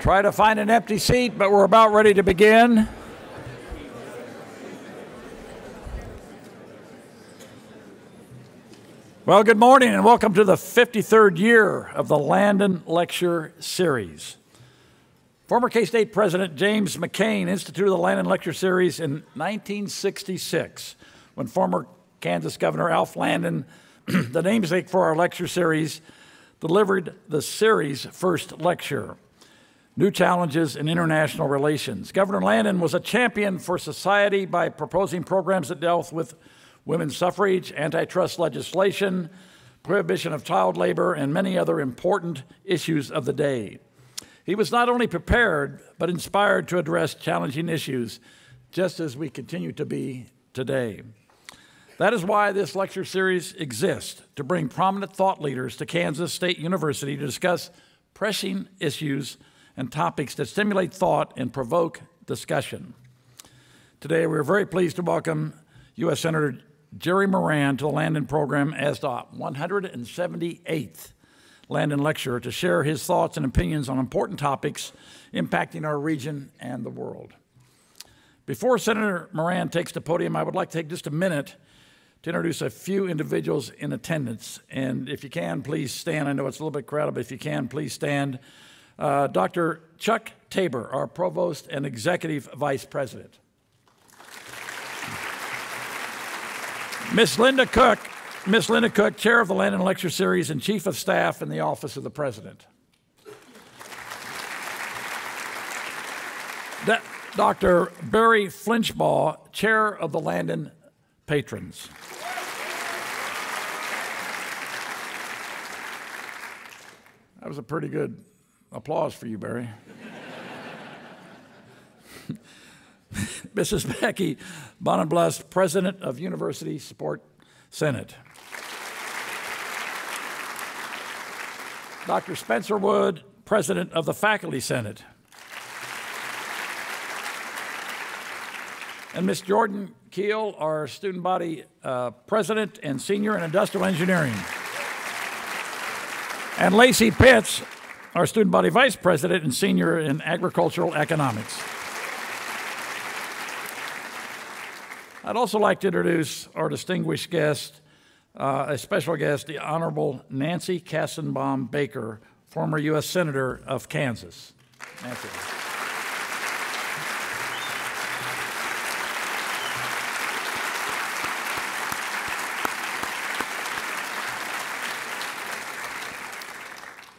Try to find an empty seat, but we're about ready to begin. Well, good morning and welcome to the 53rd year of the Landon Lecture Series. Former K State President James McCain instituted the Landon Lecture Series in 1966 when former Kansas Governor Alf Landon, the namesake for our lecture series, delivered the series' first lecture. New Challenges in International Relations. Governor Landon was a champion for society by proposing programs that dealt with women's suffrage, antitrust legislation, prohibition of child labor, and many other important issues of the day. He was not only prepared, but inspired to address challenging issues, just as we continue to be today. That is why this lecture series exists to bring prominent thought leaders to Kansas State University to discuss pressing issues and topics that stimulate thought and provoke discussion. Today, we're very pleased to welcome U.S. Senator Jerry Moran to the Landon program as the 178th Landon lecturer to share his thoughts and opinions on important topics impacting our region and the world. Before Senator Moran takes the podium, I would like to take just a minute to introduce a few individuals in attendance. And if you can, please stand. I know it's a little bit crowded, but if you can, please stand uh, Dr. Chuck Taber, our Provost and Executive Vice President. Miss Linda Cook, Miss Linda Cook, Chair of the Landon Lecture Series and Chief of Staff in the Office of the President. Dr. Barry Flinchbaugh, Chair of the Landon Patrons. That was a pretty good Applause for you, Barry. Mrs. Becky Bonenblust, President of University Support Senate. Dr. Spencer Wood, President of the Faculty Senate. And Ms. Jordan Keel, our student body uh, president and senior in industrial engineering. And Lacey Pitts, our student body vice president and senior in agricultural economics. I'd also like to introduce our distinguished guest, uh, a special guest, the Honorable Nancy Kassebaum Baker, former U.S. Senator of Kansas. Nancy.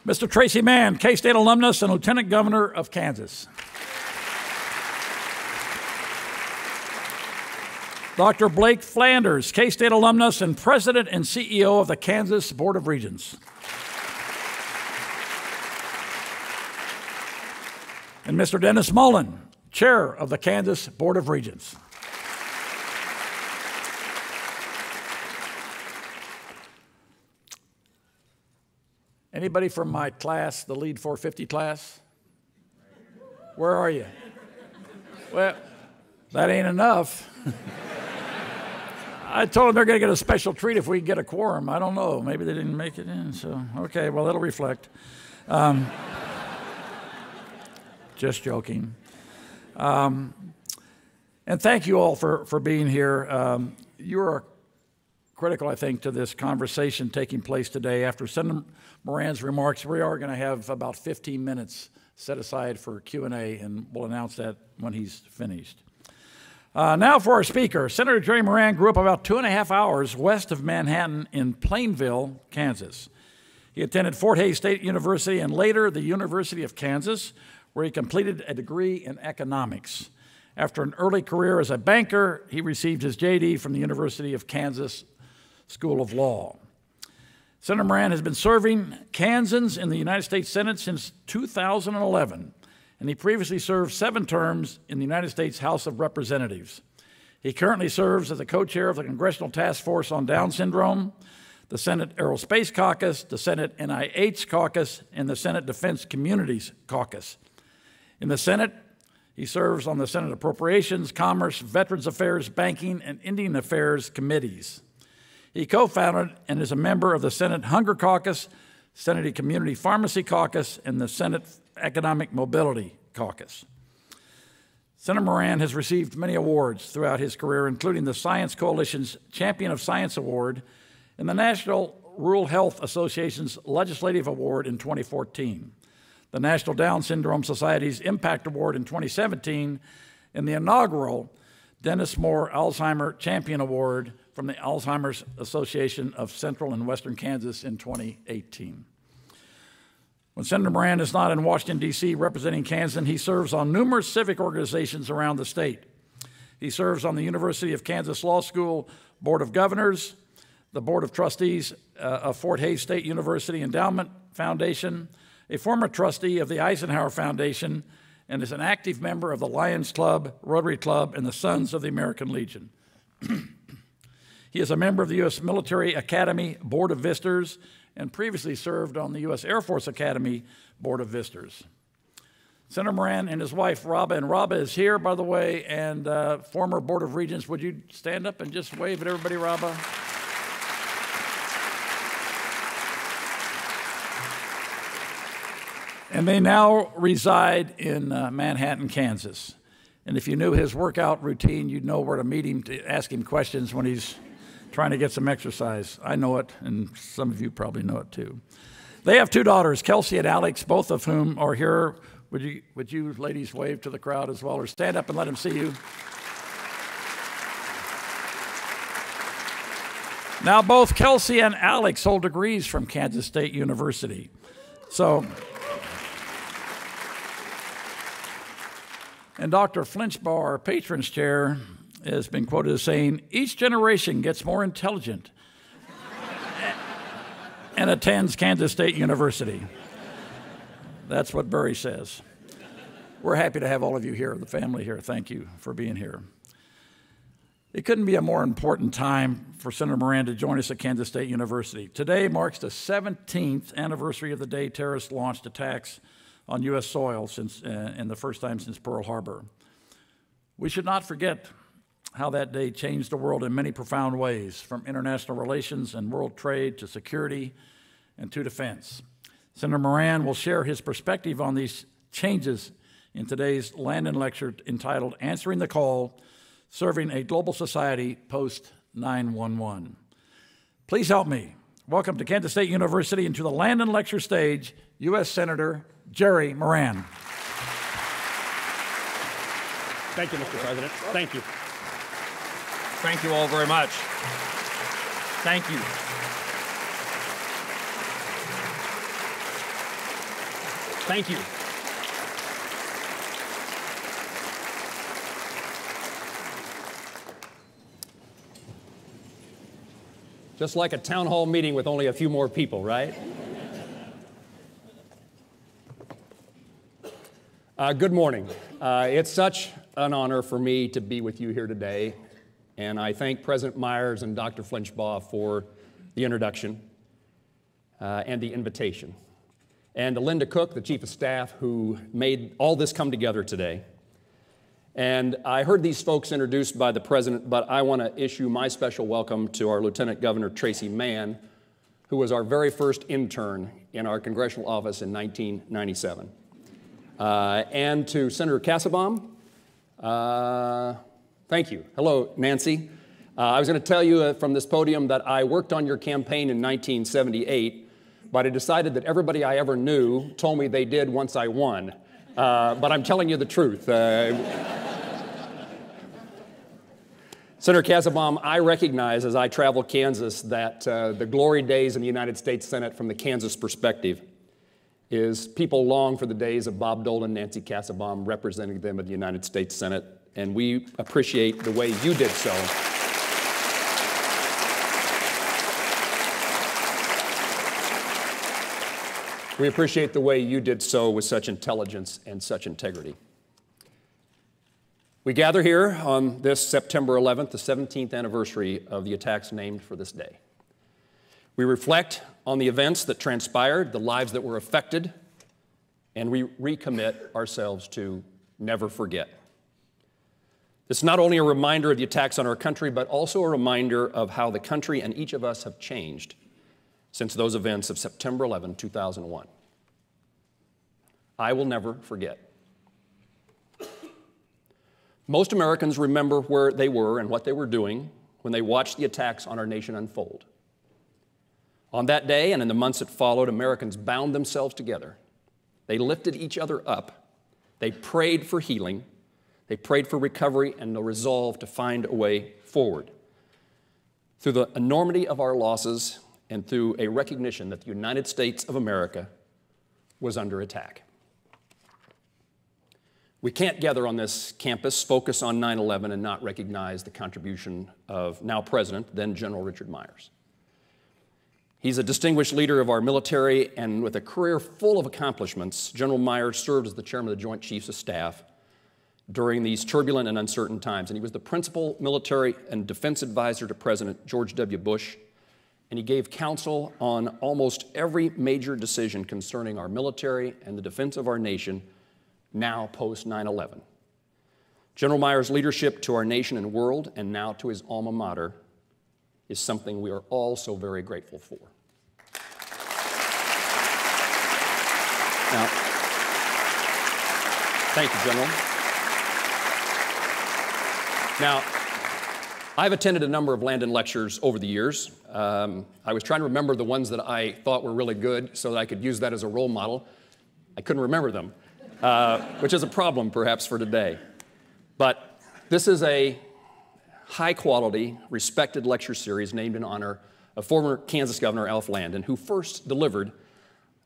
Mr. Tracy Mann, K State alumnus and Lieutenant Governor of Kansas. Dr. Blake Flanders, K State alumnus and President and CEO of the Kansas Board of Regents. And Mr. Dennis Mullin, Chair of the Kansas Board of Regents. Anybody from my class, the lead 450 class? Where are you? Well, that ain't enough. I told them they're going to get a special treat if we get a quorum. I don't know. Maybe they didn't make it in. So, okay, well, that'll reflect. Um, just joking. Um, and thank you all for, for being here. Um, you're critical, I think, to this conversation taking place today. After Senator Moran's remarks, we are going to have about 15 minutes set aside for Q&A, and we'll announce that when he's finished. Uh, now for our speaker. Senator Jerry Moran grew up about two and a half hours west of Manhattan in Plainville, Kansas. He attended Fort Hays State University and later the University of Kansas, where he completed a degree in economics. After an early career as a banker, he received his JD from the University of Kansas School of Law. Senator Moran has been serving Kansans in the United States Senate since 2011, and he previously served seven terms in the United States House of Representatives. He currently serves as a co chair of the Congressional Task Force on Down Syndrome, the Senate Aerospace Caucus, the Senate NIH Caucus, and the Senate Defense Communities Caucus. In the Senate, he serves on the Senate Appropriations, Commerce, Veterans Affairs, Banking, and Indian Affairs committees. He co founded and is a member of the Senate Hunger Caucus, Senate Community Pharmacy Caucus, and the Senate Economic Mobility Caucus. Senator Moran has received many awards throughout his career, including the Science Coalition's Champion of Science Award and the National Rural Health Association's Legislative Award in 2014, the National Down Syndrome Society's Impact Award in 2017, and the inaugural Dennis Moore Alzheimer Champion Award from the Alzheimer's Association of Central and Western Kansas in 2018. When Senator Moran is not in Washington, D.C. representing Kansas, he serves on numerous civic organizations around the state. He serves on the University of Kansas Law School Board of Governors, the Board of Trustees uh, of Fort Hays State University Endowment Foundation, a former trustee of the Eisenhower Foundation, and is an active member of the Lions Club, Rotary Club, and the Sons of the American Legion. he is a member of the U.S. Military Academy Board of Visitors and previously served on the U.S. Air Force Academy Board of Visitors. Senator Moran and his wife, Robba, and Robba is here, by the way, and uh, former Board of Regents. Would you stand up and just wave at everybody, Robba? And they now reside in uh, Manhattan, Kansas. And if you knew his workout routine, you'd know where to meet him to ask him questions when he's trying to get some exercise. I know it, and some of you probably know it too. They have two daughters, Kelsey and Alex, both of whom are here. Would you, would you ladies wave to the crowd as well, or stand up and let them see you? Now, both Kelsey and Alex hold degrees from Kansas State University. So, and Dr. Flinchbaugh, our patron's chair, has been quoted as saying, each generation gets more intelligent and attends Kansas State University. That's what Barry says. We're happy to have all of you here, the family here. Thank you for being here. It couldn't be a more important time for Senator Moran to join us at Kansas State University. Today marks the 17th anniversary of the day terrorists launched attacks on U.S. soil since, uh, and the first time since Pearl Harbor. We should not forget how that day changed the world in many profound ways, from international relations and world trade to security and to defense. Senator Moran will share his perspective on these changes in today's Landon lecture entitled Answering the Call Serving a Global Society Post 911. Please help me. Welcome to Kansas State University and to the Landon Lecture stage, U.S. Senator Jerry Moran. Thank you, Mr. President. Thank you. Thank you all very much. Thank you. Thank you. Just like a town hall meeting with only a few more people, right? Uh, good morning. Uh, it's such an honor for me to be with you here today and I thank President Myers and Dr. Flinchbaugh for the introduction uh, and the invitation. And to Linda Cook, the Chief of Staff, who made all this come together today. And I heard these folks introduced by the President, but I want to issue my special welcome to our Lieutenant Governor Tracy Mann, who was our very first intern in our congressional office in 1997. Uh, and to Senator Kassebaum, uh, Thank you. Hello, Nancy. Uh, I was going to tell you uh, from this podium that I worked on your campaign in 1978, but I decided that everybody I ever knew told me they did once I won. Uh, but I'm telling you the truth. Uh, Senator Kassebaum, I recognize as I travel Kansas that the glory days in the United States Senate from the Kansas perspective is people long for the days of Bob Dole and Nancy Kassebaum representing them at the United States Senate and we appreciate the way you did so. We appreciate the way you did so with such intelligence and such integrity. We gather here on this September 11th, the 17th anniversary of the attacks named for this day. We reflect on the events that transpired, the lives that were affected, and we recommit ourselves to never forget. It's not only a reminder of the attacks on our country, but also a reminder of how the country and each of us have changed since those events of September 11, 2001. I will never forget. Most Americans remember where they were and what they were doing when they watched the attacks on our nation unfold. On that day and in the months that followed, Americans bound themselves together. They lifted each other up. They prayed for healing. They prayed for recovery and the resolve to find a way forward. Through the enormity of our losses and through a recognition that the United States of America was under attack. We can't gather on this campus, focus on 9 11, and not recognize the contribution of now President, then General Richard Myers. He's a distinguished leader of our military, and with a career full of accomplishments, General Myers served as the chairman of the Joint Chiefs of Staff during these turbulent and uncertain times. And he was the principal military and defense advisor to President George W. Bush, and he gave counsel on almost every major decision concerning our military and the defense of our nation now post 9 11. General Myers' leadership to our nation and world, and now to his alma mater, is something we are all so very grateful for. Now, thank you, General. Now, I've attended a number of Landon lectures over the years. Um, I was trying to remember the ones that I thought were really good so that I could use that as a role model. I couldn't remember them, uh, which is a problem perhaps for today. But this is a high quality, respected lecture series named in honor of former Kansas Governor Alf Landon, who first delivered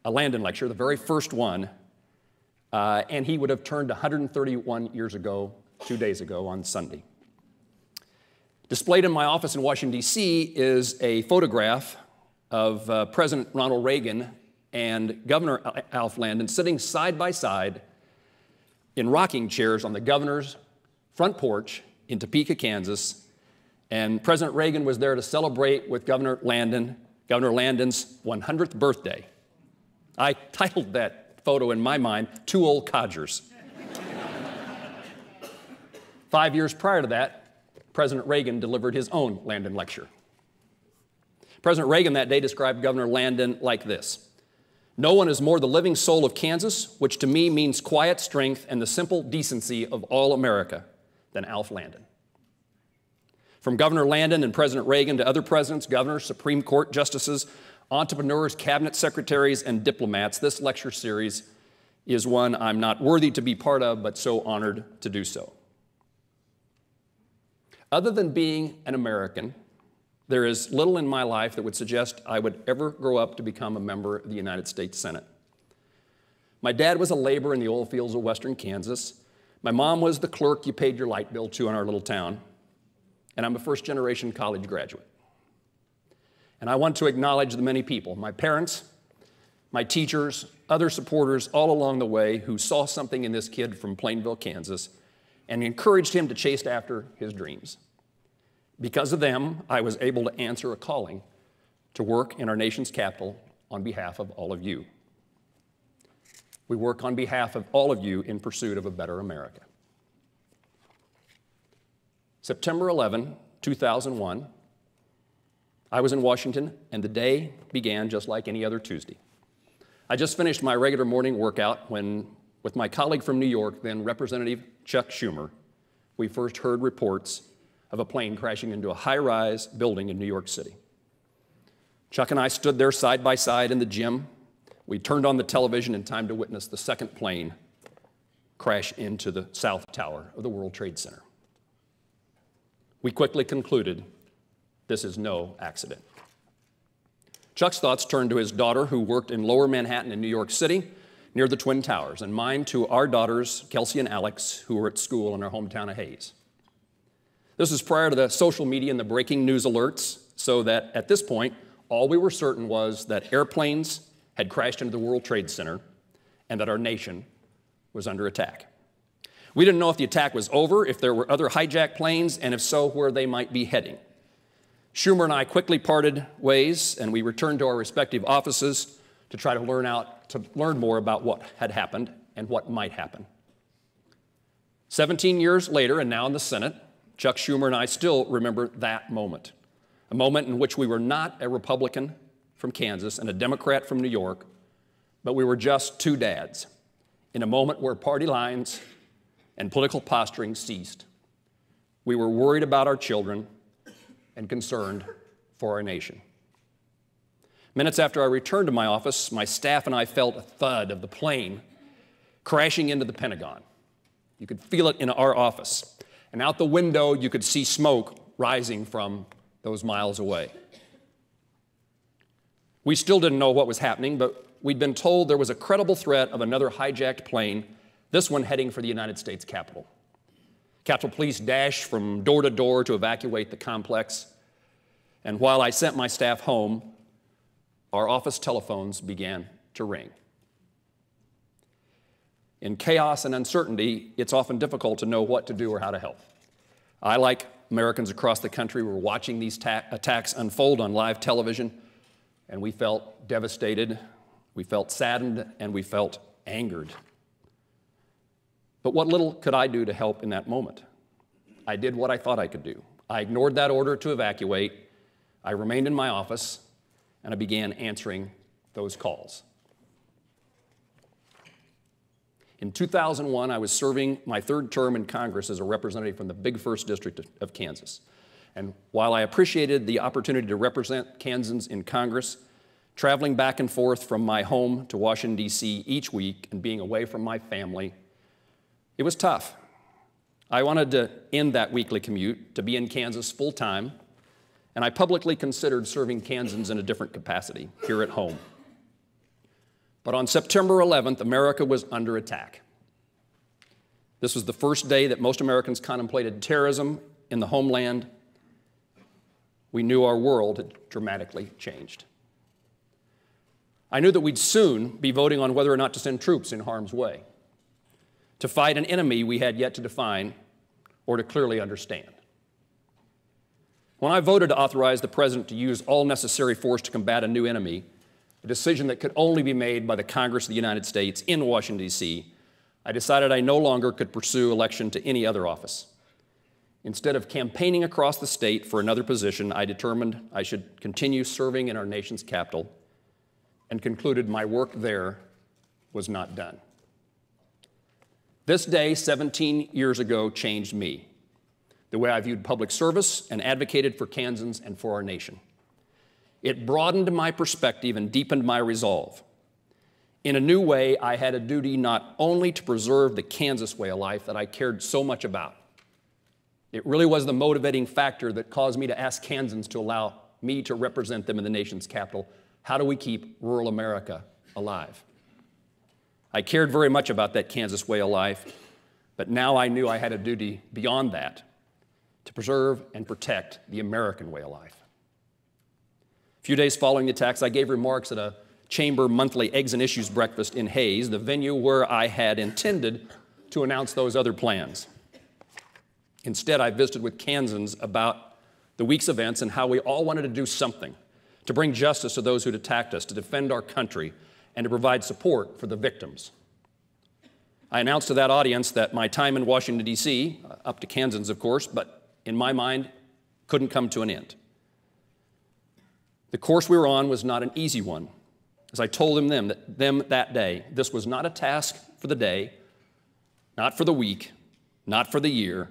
a Landon lecture, the very first one, uh, and he would have turned 131 years ago, two days ago on Sunday. Displayed in my office in Washington, D.C., is a photograph of uh, President Ronald Reagan and Governor Alf Landon sitting side by side in rocking chairs on the governor's front porch in Topeka, Kansas, and President Reagan was there to celebrate with Governor Landon, Governor Landon's 100th birthday. I titled that photo in my mind, Two Old Codgers. Five years prior to that, President Reagan delivered his own Landon lecture. President Reagan that day described Governor Landon like this No one is more the living soul of Kansas, which to me means quiet strength and the simple decency of all America than Alf Landon. From Governor Landon and President Reagan to other presidents, governors, Supreme Court justices, entrepreneurs, cabinet secretaries, and diplomats, this lecture series is one I'm not worthy to be part of, but so honored to do so. Other than being an American, there is little in my life that would suggest I would ever grow up to become a member of the United States Senate. My dad was a laborer in the oil fields of western Kansas. My mom was the clerk you paid your light bill to in our little town, and I'm a first generation college graduate. And I want to acknowledge the many people, my parents, my teachers, other supporters all along the way who saw something in this kid from Plainville, Kansas, and encouraged him to chase after his dreams. Because of them, I was able to answer a calling to work in our nation's capital on behalf of all of you. We work on behalf of all of you in pursuit of a better America. September 11, 2001, I was in Washington, and the day began just like any other Tuesday. I just finished my regular morning workout when, with my colleague from New York, then Representative Chuck Schumer, we first heard reports of a plane crashing into a high rise building in New York City. Chuck and I stood there side by side in the gym we turned on the television in time to witness the second plane crash into the South Tower of the World Trade Center. We quickly concluded this is no accident. Chuck's thoughts turned to his daughter, who worked in lower Manhattan in New York City near the Twin Towers, and mine to our daughters, Kelsey and Alex, who were at school in our hometown of Hays. This was prior to the social media and the breaking news alerts, so that at this point, all we were certain was that airplanes had crashed into the World Trade Center and that our nation was under attack. We didn't know if the attack was over, if there were other hijacked planes, and if so, where they might be heading. Schumer and I quickly parted ways, and we returned to our respective offices to try to learn out to learn more about what had happened and what might happen. 17 years later, and now in the Senate, Chuck Schumer and I still remember that moment, a moment in which we were not a Republican from Kansas and a Democrat from New York, but we were just two dads in a moment where party lines and political posturing ceased. We were worried about our children and concerned for our nation. Minutes after I returned to my office, my staff and I felt a thud of the plane crashing into the Pentagon. You could feel it in our office. And out the window, you could see smoke rising from those miles away. We still didn't know what was happening, but we'd been told there was a credible threat of another hijacked plane, this one heading for the United States Capitol. Capitol Police dashed from door to door to evacuate the complex. And while I sent my staff home, our office telephones began to ring. In chaos and uncertainty, it's often difficult to know what to do or how to help. I, like Americans across the country, were watching these ta- attacks unfold on live television, and we felt devastated, we felt saddened, and we felt angered. But what little could I do to help in that moment? I did what I thought I could do. I ignored that order to evacuate. I remained in my office and I began answering those calls. In 2001, I was serving my third term in Congress as a representative from the Big First District of Kansas. And while I appreciated the opportunity to represent Kansans in Congress, traveling back and forth from my home to Washington, D.C. each week and being away from my family it was tough. I wanted to end that weekly commute, to be in Kansas full time, and I publicly considered serving Kansans in a different capacity here at home. But on September 11th, America was under attack. This was the first day that most Americans contemplated terrorism in the homeland. We knew our world had dramatically changed. I knew that we'd soon be voting on whether or not to send troops in harm's way to fight an enemy we had yet to define or to clearly understand. When I voted to authorize the President to use all necessary force to combat a new enemy, a decision that could only be made by the Congress of the United States in Washington, D.C., I decided I no longer could pursue election to any other office. Instead of campaigning across the state for another position, I determined I should continue serving in our nation's capital and concluded my work there was not done. This day, 17 years ago, changed me, the way I viewed public service and advocated for Kansans and for our nation. It broadened my perspective and deepened my resolve. In a new way, I had a duty not only to preserve the Kansas way of life that I cared so much about. It really was the motivating factor that caused me to ask Kansans to allow me to represent them in the nation's capital. How do we keep rural America alive? I cared very much about that Kansas way of life, but now I knew I had a duty beyond that to preserve and protect the American way of life. A few days following the attacks, I gave remarks at a chamber monthly eggs and issues breakfast in Hays, the venue where I had intended to announce those other plans. Instead, I visited with Kansans about the week's events and how we all wanted to do something to bring justice to those who'd attacked us, to defend our country, and to provide support for the victims. I announced to that audience that my time in Washington, D.C., uh, up to Kansans, of course, but in my mind, couldn't come to an end. The course we were on was not an easy one. As I told them, them, that, them that day, this was not a task for the day, not for the week, not for the year.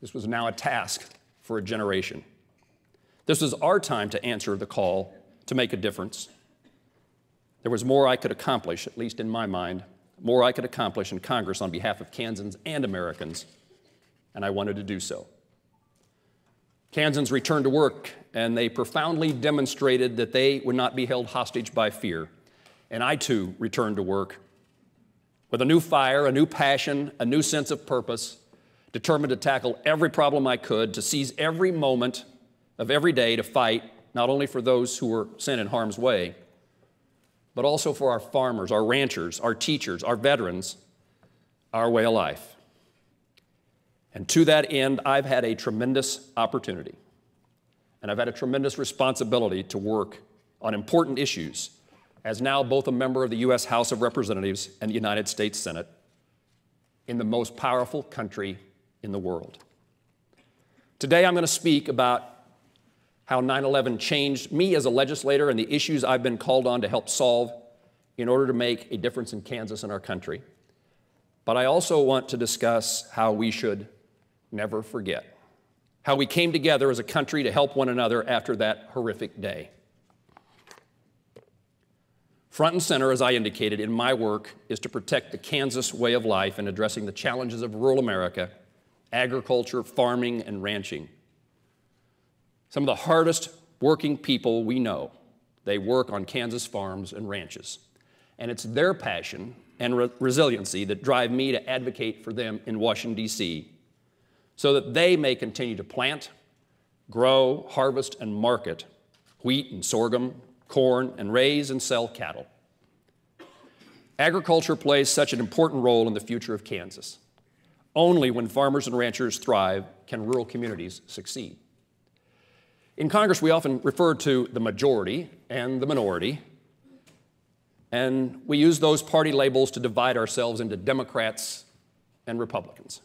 This was now a task for a generation. This was our time to answer the call to make a difference. There was more I could accomplish, at least in my mind, more I could accomplish in Congress on behalf of Kansans and Americans, and I wanted to do so. Kansans returned to work, and they profoundly demonstrated that they would not be held hostage by fear. And I too returned to work with a new fire, a new passion, a new sense of purpose, determined to tackle every problem I could, to seize every moment of every day to fight, not only for those who were sent in harm's way, but also for our farmers, our ranchers, our teachers, our veterans, our way of life. And to that end, I've had a tremendous opportunity. And I've had a tremendous responsibility to work on important issues as now both a member of the U.S. House of Representatives and the United States Senate in the most powerful country in the world. Today, I'm going to speak about how 9 11 changed me as a legislator and the issues I've been called on to help solve in order to make a difference in Kansas and our country. but I also want to discuss how we should never forget. How we came together as a country to help one another after that horrific day. Front and center, as I indicated, in my work is to protect the Kansas way of life and addressing the challenges of rural America, agriculture, farming, and ranching. Some of the hardest working people we know, they work on Kansas farms and ranches. And it's their passion and re- resiliency that drive me to advocate for them in Washington, D.C., so that they may continue to plant, grow, harvest, and market wheat and sorghum, corn, and raise and sell cattle. Agriculture plays such an important role in the future of Kansas. Only when farmers and ranchers thrive can rural communities succeed. In Congress, we often refer to the majority and the minority, and we use those party labels to divide ourselves into Democrats and Republicans.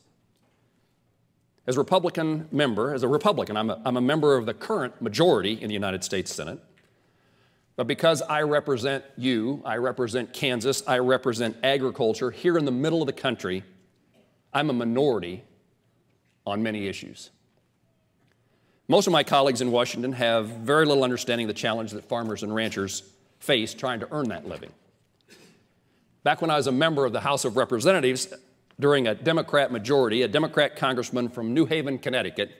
As a Republican member, as a Republican, I'm a, I'm a member of the current majority in the United States Senate. But because I represent you, I represent Kansas, I represent agriculture here in the middle of the country, I'm a minority on many issues. Most of my colleagues in Washington have very little understanding of the challenge that farmers and ranchers face trying to earn that living. Back when I was a member of the House of Representatives, during a Democrat majority, a Democrat congressman from New Haven, Connecticut,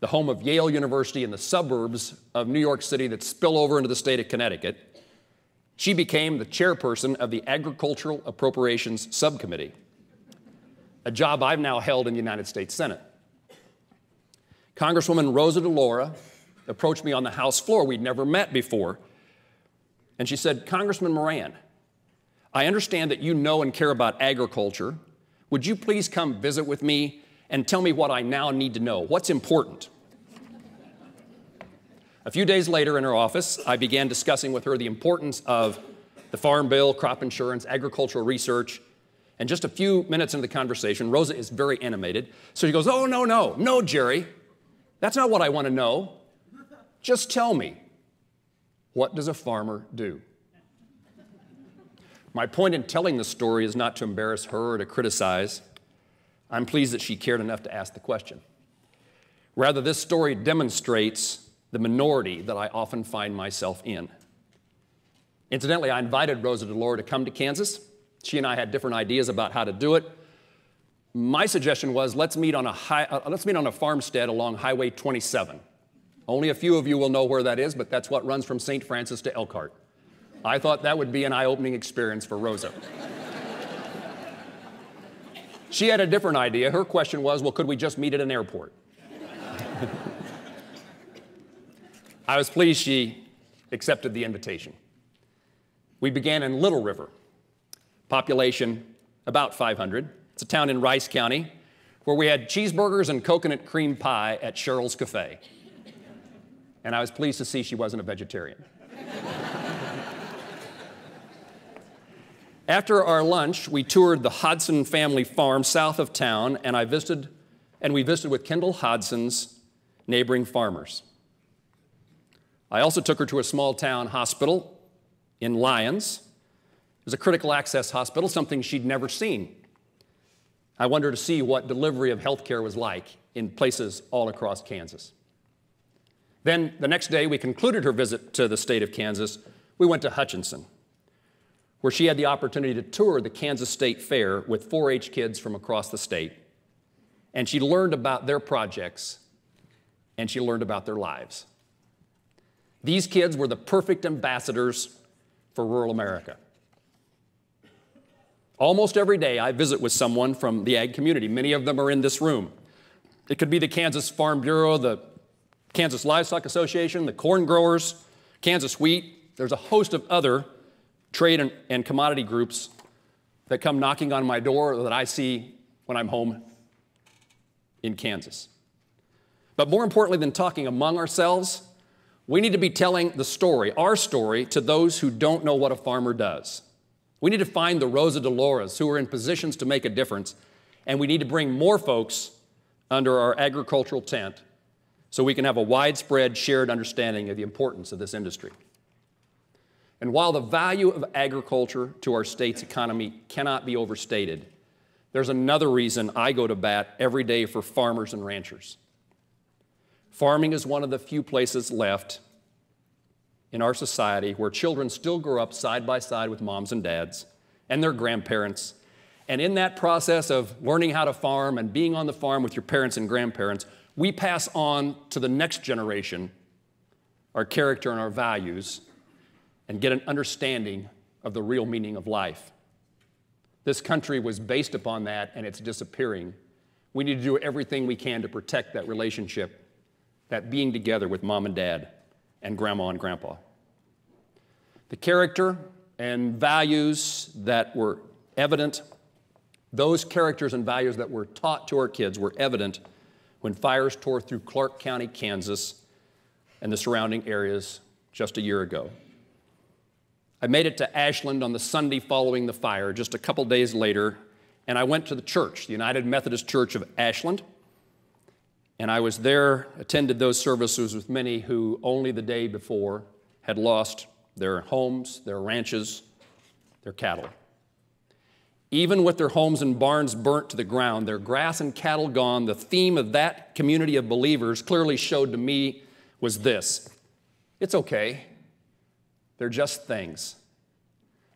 the home of Yale University in the suburbs of New York City that spill over into the state of Connecticut. She became the chairperson of the Agricultural Appropriations Subcommittee, a job I've now held in the United States Senate. Congresswoman Rosa DeLauro approached me on the House floor. We'd never met before. And she said, Congressman Moran, I understand that you know and care about agriculture. Would you please come visit with me and tell me what I now need to know? What's important? A few days later in her office, I began discussing with her the importance of the Farm Bill, crop insurance, agricultural research. And just a few minutes into the conversation, Rosa is very animated. So she goes, Oh, no, no, no, Jerry. That's not what I want to know. Just tell me, what does a farmer do? My point in telling the story is not to embarrass her or to criticize. I'm pleased that she cared enough to ask the question. Rather, this story demonstrates the minority that I often find myself in. Incidentally, I invited Rosa DeLauro to come to Kansas. She and I had different ideas about how to do it. My suggestion was let's meet on a, high, uh, let's meet on a farmstead along Highway 27. Only a few of you will know where that is, but that's what runs from St. Francis to Elkhart. I thought that would be an eye opening experience for Rosa. she had a different idea. Her question was well, could we just meet at an airport? I was pleased she accepted the invitation. We began in Little River, population about 500. It's a town in Rice County where we had cheeseburgers and coconut cream pie at Cheryl's Cafe. And I was pleased to see she wasn't a vegetarian. After our lunch, we toured the Hodson family farm south of town, and I visited, and we visited with Kendall Hodson's neighboring farmers. I also took her to a small town hospital in Lyons. It was a critical access hospital, something she'd never seen. I wanted to see what delivery of health care was like in places all across Kansas. Then the next day, we concluded her visit to the state of Kansas. We went to Hutchinson where she had the opportunity to tour the Kansas State Fair with 4 H kids from across the state. And she learned about their projects and she learned about their lives. These kids were the perfect ambassadors for rural America. Almost every day, I visit with someone from the ag community. Many of them are in this room. It could be the Kansas Farm Bureau, the Kansas Livestock Association, the corn growers, Kansas Wheat. There's a host of other trade and, and commodity groups that come knocking on my door that I see when I'm home in Kansas. But more importantly than talking among ourselves, we need to be telling the story, our story, to those who don't know what a farmer does. We need to find the Rosa DeLauros who are in positions to make a difference, and we need to bring more folks under our agricultural tent so we can have a widespread shared understanding of the importance of this industry. And while the value of agriculture to our state's economy cannot be overstated, there's another reason I go to bat every day for farmers and ranchers. Farming is one of the few places left in our society where children still grow up side by side with moms and dads and their grandparents. And in that process of learning how to farm and being on the farm with your parents and grandparents, we pass on to the next generation our character and our values and get an understanding of the real meaning of life. This country was based upon that and it's disappearing. We need to do everything we can to protect that relationship, that being together with mom and dad and grandma and grandpa. The character and values that were evident, those characters and values that were taught to our kids were evident when fires tore through Clark County, Kansas, and the surrounding areas just a year ago. I made it to Ashland on the Sunday following the fire, just a couple days later, and I went to the church, the United Methodist Church of Ashland. And I was there, attended those services with many who only the day before had lost their homes, their ranches, their cattle. Even with their homes and barns burnt to the ground, their grass and cattle gone, the theme of that community of believers clearly showed to me was this it's okay. They're just things.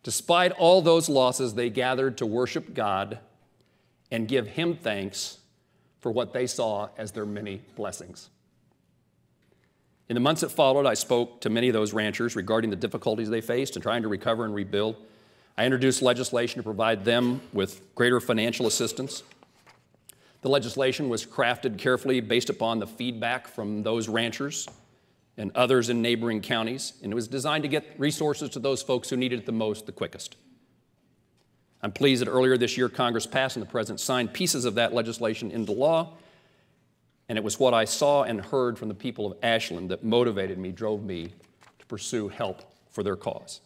Despite all those losses, they gathered to worship God and give Him thanks for what they saw as their many blessings. In the months that followed, I spoke to many of those ranchers regarding the difficulties they faced in trying to recover and rebuild. I introduced legislation to provide them with greater financial assistance. The legislation was crafted carefully based upon the feedback from those ranchers and others in neighboring counties, and it was designed to get resources to those folks who needed it the most the quickest. I'm pleased that earlier this year Congress passed and the President signed pieces of that legislation into law, and it was what I saw and heard from the people of Ashland that motivated me, drove me to pursue help for their cause.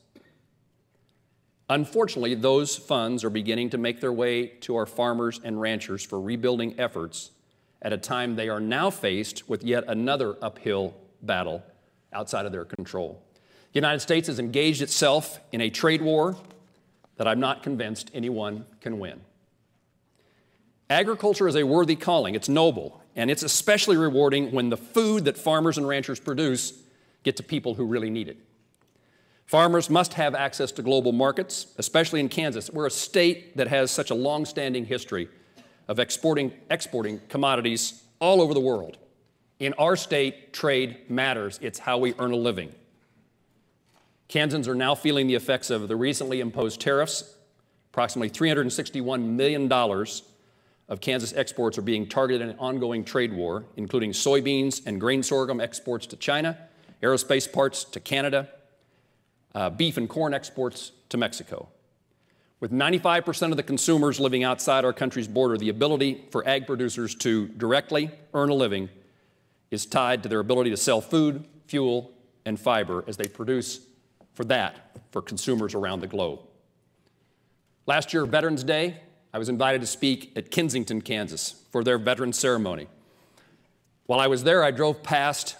Unfortunately, those funds are beginning to make their way to our farmers and ranchers for rebuilding efforts at a time they are now faced with yet another uphill battle outside of their control. The United States has engaged itself in a trade war that I'm not convinced anyone can win. Agriculture is a worthy calling, it's noble, and it's especially rewarding when the food that farmers and ranchers produce get to people who really need it. Farmers must have access to global markets, especially in Kansas. We're a state that has such a long-standing history of exporting, exporting commodities all over the world. In our state, trade matters. It's how we earn a living. Kansans are now feeling the effects of the recently imposed tariffs. Approximately $361 million of Kansas exports are being targeted in an ongoing trade war, including soybeans and grain sorghum exports to China, aerospace parts to Canada, uh, beef and corn exports to Mexico. With 95% of the consumers living outside our country's border, the ability for ag producers to directly earn a living is tied to their ability to sell food, fuel, and fiber as they produce for that for consumers around the globe. Last year, Veterans Day, I was invited to speak at Kensington, Kansas for their veterans ceremony. While I was there, I drove past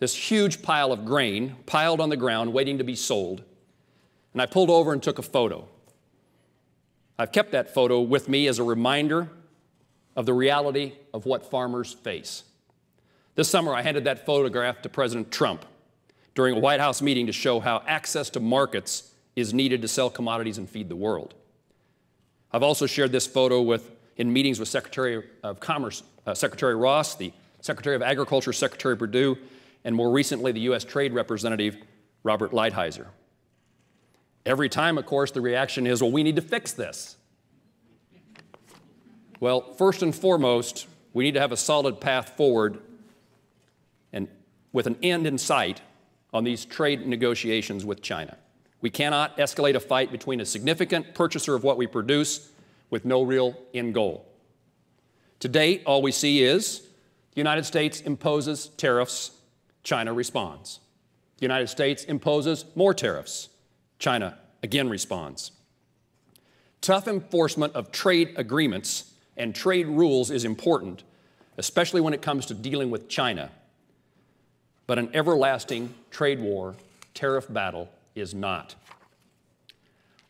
this huge pile of grain piled on the ground waiting to be sold, and I pulled over and took a photo. I've kept that photo with me as a reminder of the reality of what farmers face. This summer, I handed that photograph to President Trump during a White House meeting to show how access to markets is needed to sell commodities and feed the world. I've also shared this photo with, in meetings with Secretary of Commerce, uh, Secretary Ross, the Secretary of Agriculture, Secretary Perdue, and more recently, the U.S. Trade Representative, Robert Lighthizer. Every time, of course, the reaction is, well, we need to fix this. Well, first and foremost, we need to have a solid path forward and with an end in sight on these trade negotiations with China. We cannot escalate a fight between a significant purchaser of what we produce with no real end goal. To date, all we see is the United States imposes tariffs, China responds. The United States imposes more tariffs, China again responds. Tough enforcement of trade agreements and trade rules is important, especially when it comes to dealing with China but an everlasting trade war, tariff battle is not.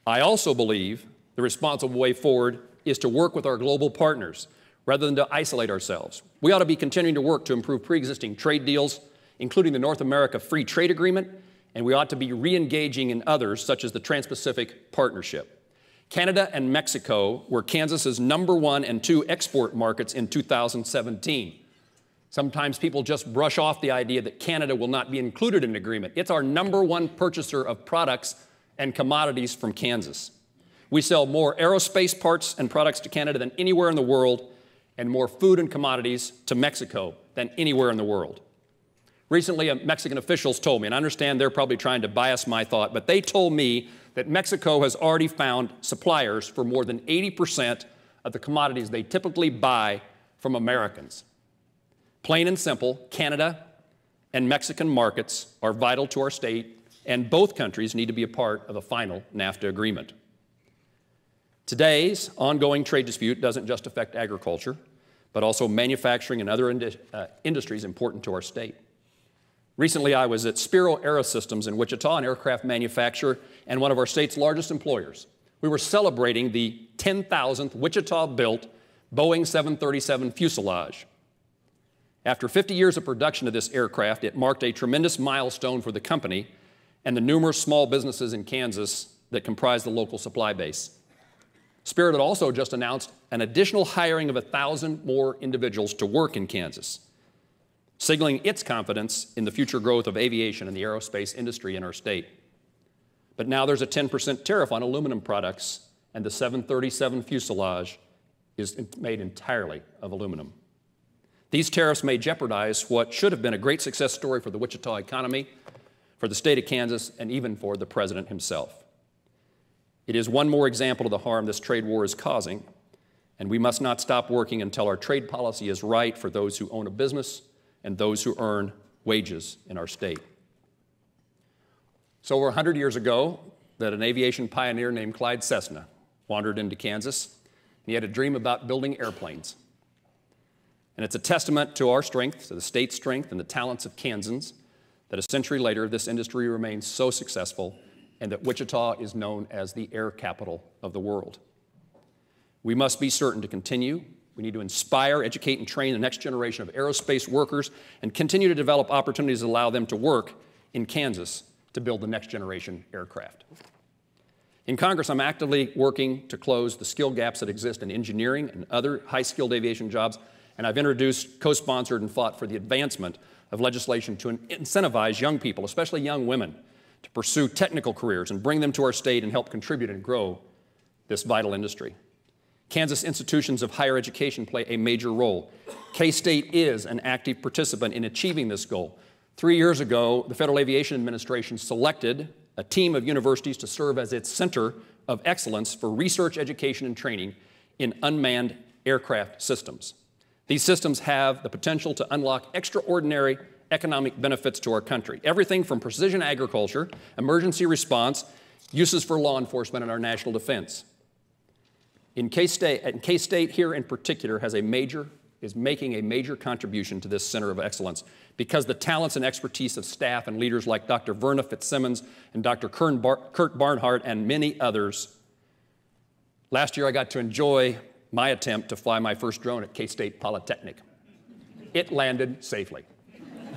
I also believe the responsible way forward is to work with our global partners rather than to isolate ourselves. We ought to be continuing to work to improve pre existing trade deals, including the North America Free Trade Agreement, and we ought to be re engaging in others, such as the Trans Pacific Partnership. Canada and Mexico were Kansas's number one and two export markets in 2017. Sometimes people just brush off the idea that Canada will not be included in an agreement. It's our number one purchaser of products and commodities from Kansas. We sell more aerospace parts and products to Canada than anywhere in the world, and more food and commodities to Mexico than anywhere in the world. Recently, Mexican officials told me, and I understand they're probably trying to bias my thought, but they told me that Mexico has already found suppliers for more than 80% of the commodities they typically buy from Americans. Plain and simple, Canada and Mexican markets are vital to our state, and both countries need to be a part of a final NAFTA agreement. Today's ongoing trade dispute doesn't just affect agriculture, but also manufacturing and other ind uh, industries important to our state. Recently, I was at Spirit AeroSystems in Wichita, an aircraft manufacturer and one of our state's largest employers. We were celebrating the 10,000th Wichita built Boeing 737 fuselage. After 50 years of production of this aircraft, it marked a tremendous milestone for the company and the numerous small businesses in Kansas that comprise the local supply base. Spirit had also just announced an additional hiring of 1,000 more individuals to work in Kansas signaling its confidence in the future growth of aviation and the aerospace industry in our state. But now there's a 10% tariff on aluminum products, and the 737 fuselage is made entirely of aluminum. These tariffs may jeopardize what should have been a great success story for the Wichita economy, for the state of Kansas, and even for the president himself. It is one more example of the harm this trade war is causing, and we must not stop working until our trade policy is right for those who own a business and those who earn wages in our state. So, over 100 years ago, that an aviation pioneer named Clyde Cessna wandered into Kansas. He had a dream about building airplanes. And it's a testament to our strength, to the state's strength, and the talents of Kansans that a century later this industry remains so successful and that Wichita is known as the air capital of the world. We must be certain to continue we need to inspire, educate, and train the next generation of aerospace workers and continue to develop opportunities that allow them to work in Kansas to build the next generation aircraft. In Congress, I'm actively working to close the skill gaps that exist in engineering and other high skilled aviation jobs, and I've introduced, co sponsored, and fought for the advancement of legislation to incentivize young people, especially young women, to pursue technical careers and bring them to our state and help contribute and grow this vital industry. Kansas institutions of higher education play a major role. K State is an active participant in achieving this goal. Three years ago, the Federal Aviation Administration selected a team of universities to serve as its center of excellence for research, education, and training in unmanned aircraft systems. These systems have the potential to unlock extraordinary economic benefits to our country. Everything from precision agriculture, emergency response, uses for law enforcement and our national defense. In K-State, and K-State here in particular has a major, is making a major contribution to this center of excellence because the talents and expertise of staff and leaders like Dr. Verna Fitzsimmons and Dr. Kurt Barnhart and many others. Last year I got to enjoy my attempt to fly my first drone at K-State Polytechnic. It landed safely.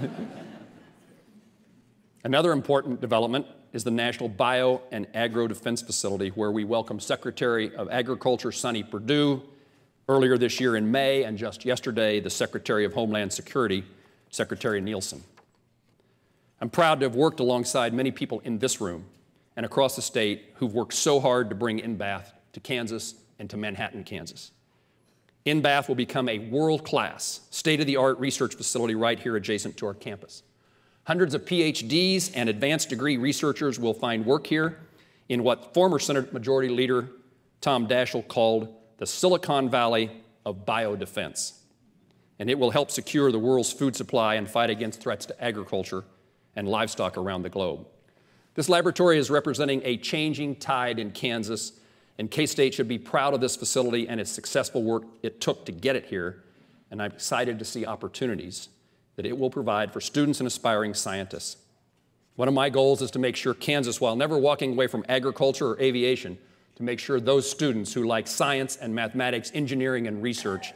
Another important development is the National Bio and Agro Defense Facility, where we welcome Secretary of Agriculture Sonny Perdue earlier this year in May, and just yesterday, the Secretary of Homeland Security, Secretary Nielsen. I'm proud to have worked alongside many people in this room and across the state who've worked so hard to bring NBAF to Kansas and to Manhattan, Kansas. NBAF will become a world class, state of the art research facility right here adjacent to our campus. Hundreds of PhDs and advanced degree researchers will find work here in what former Senate Majority Leader Tom Daschle called the Silicon Valley of biodefense. And it will help secure the world's food supply and fight against threats to agriculture and livestock around the globe. This laboratory is representing a changing tide in Kansas, and K State should be proud of this facility and its successful work it took to get it here. And I'm excited to see opportunities that it will provide for students and aspiring scientists. One of my goals is to make sure Kansas, while never walking away from agriculture or aviation, to make sure those students who like science and mathematics, engineering, and research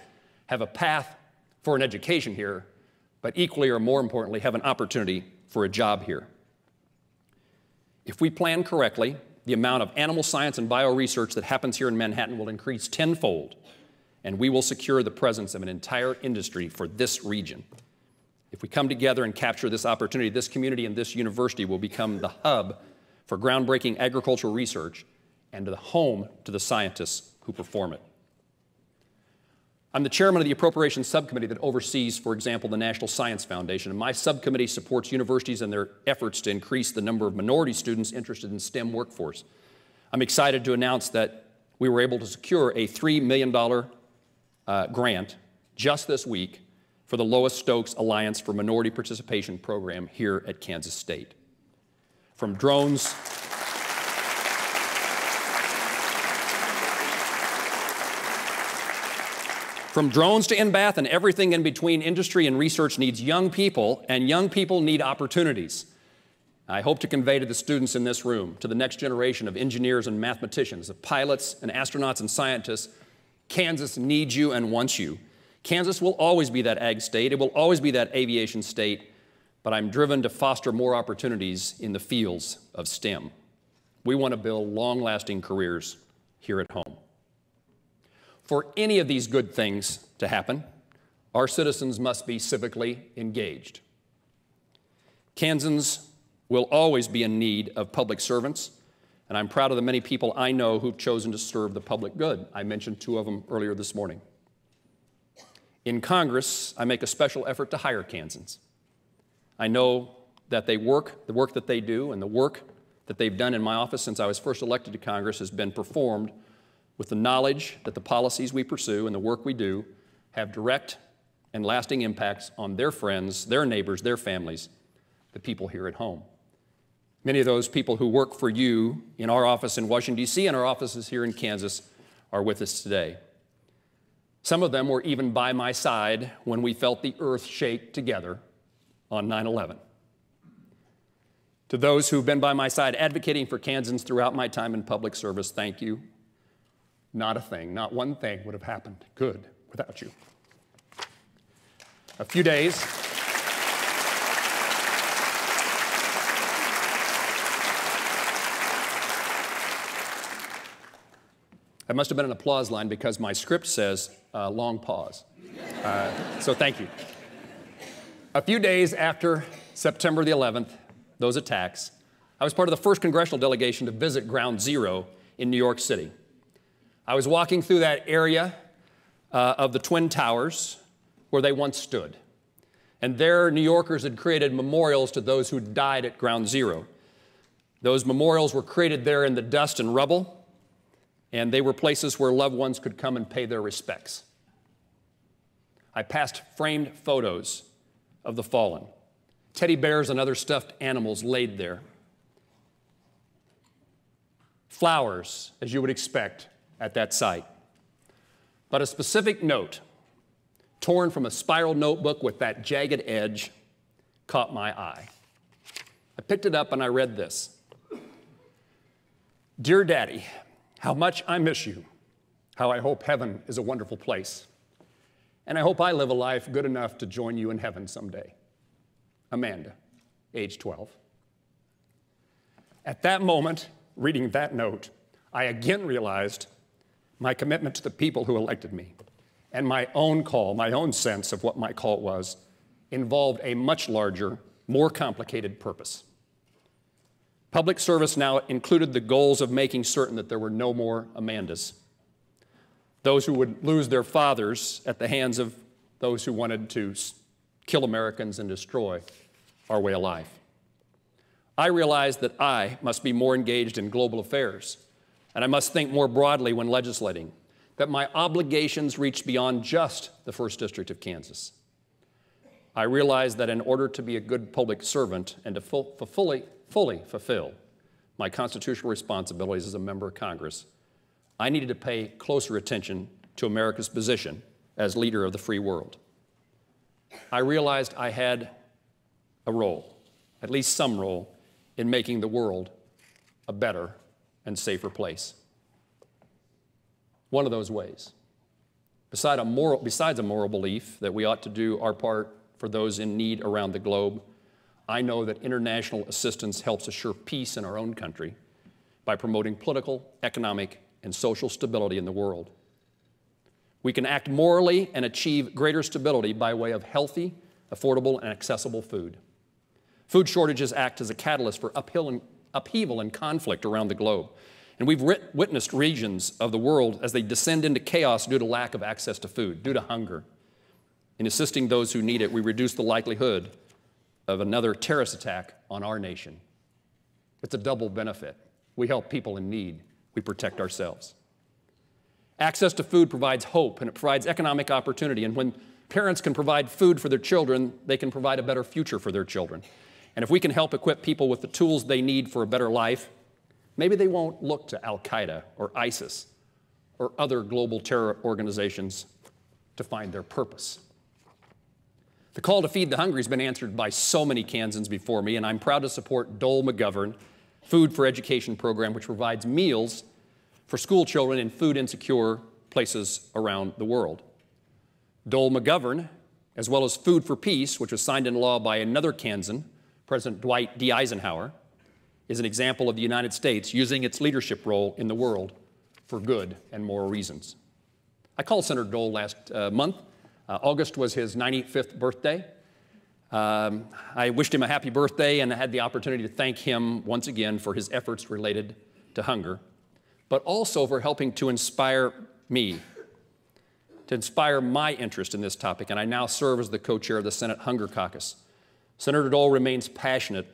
have a path for an education here, but equally or more importantly, have an opportunity for a job here. If we plan correctly, the amount of animal science and bio research that happens here in Manhattan will increase tenfold, and we will secure the presence of an entire industry for this region. If we come together and capture this opportunity, this community and this university will become the hub for groundbreaking agricultural research and the home to the scientists who perform it. I'm the chairman of the Appropriations Subcommittee that oversees, for example, the National Science Foundation, and my subcommittee supports universities in their efforts to increase the number of minority students interested in STEM workforce. I'm excited to announce that we were able to secure a $3 million uh, grant just this week for the Louis Stokes Alliance for Minority Participation program here at Kansas State. From drones, From drones to NBAF and everything in between, industry and research needs young people, and young people need opportunities. I hope to convey to the students in this room, to the next generation of engineers and mathematicians, of pilots and astronauts and scientists, Kansas needs you and wants you. Kansas will always be that ag state, it will always be that aviation state, but I'm driven to foster more opportunities in the fields of STEM. We want to build long lasting careers here at home. For any of these good things to happen, our citizens must be civically engaged. Kansans will always be in need of public servants, and I'm proud of the many people I know who've chosen to serve the public good. I mentioned two of them earlier this morning. In Congress, I make a special effort to hire Kansans. I know that they work, the work that they do, and the work that they've done in my office since I was first elected to Congress has been performed with the knowledge that the policies we pursue and the work we do have direct and lasting impacts on their friends, their neighbors, their families, the people here at home. Many of those people who work for you in our office in Washington, D.C., and our offices here in Kansas are with us today. Some of them were even by my side when we felt the earth shake together on 9 11. To those who've been by my side advocating for Kansans throughout my time in public service, thank you not a thing, not one thing would have happened good without you. A few days. That must have been an applause line because my script says uh, long pause. Uh, so thank you. A few days after September the 11th, those attacks, I was part of the first congressional delegation to visit Ground Zero in New York City. I was walking through that area uh, of the Twin Towers where they once stood. And there, New Yorkers had created memorials to those who died at Ground Zero. Those memorials were created there in the dust and rubble, and they were places where loved ones could come and pay their respects. I passed framed photos of the fallen, teddy bears and other stuffed animals laid there, flowers, as you would expect, at that site. But a specific note, torn from a spiral notebook with that jagged edge, caught my eye. I picked it up and I read this Dear Daddy, how much I miss you, how I hope heaven is a wonderful place, and I hope I live a life good enough to join you in heaven someday. Amanda, age 12. At that moment, reading that note, I again realized my commitment to the people who elected me, and my own call, my own sense of what my call was, involved a much larger, more complicated purpose. Public service now included the goals of making certain that there were no more Amandas, those who would lose their fathers at the hands of those who wanted to kill Americans and destroy our way of life. I realized that I must be more engaged in global affairs and I must think more broadly when legislating, that my obligations reach beyond just the First District of Kansas. I realized that in order to be a good public servant and to full, fully, fully fulfill my constitutional responsibilities as a member of Congress, I needed to pay closer attention to America's position as leader of the free world. I realized I had a role, at least some role, in making the world a better and safer place. One of those ways. Beside a moral, besides a moral belief that we ought to do our part for those in need around the globe, I know that international assistance helps assure peace in our own country by promoting political, economic, and social stability in the world. We can act morally and achieve greater stability by way of healthy, affordable, and accessible food. Food shortages act as a catalyst for upheaval and conflict around the globe. And we've witnessed regions of the world as they descend into chaos due to lack of access to food, due to hunger. In assisting those who need it, we reduce the likelihood of another terrorist attack on our nation. It's a double benefit. We help people in need, we protect ourselves. Access to food provides hope and it provides economic opportunity. And when parents can provide food for their children, they can provide a better future for their children. And if we can help equip people with the tools they need for a better life, maybe they won't look to Al Qaeda or ISIS or other global terror organizations to find their purpose. The call to feed the hungry has been answered by so many Kansans before me, and I'm proud to support Dole McGovern Food for Education program, which provides meals for school children in food insecure places around the world. Dole McGovern, as well as Food for Peace, which was signed into law by another Kansan, President Dwight D. Eisenhower, is an example of the United States using its leadership role in the world for good and moral reasons. I called Senator Dole last uh, month. Uh, August was his 95th birthday. Um, I wished him a happy birthday and had the opportunity to thank him once again for his efforts related to hunger but also for helping to inspire me, to inspire my interest in this topic. And I now serve as the co chair of the Senate Hunger Caucus. Senator Dole remains passionate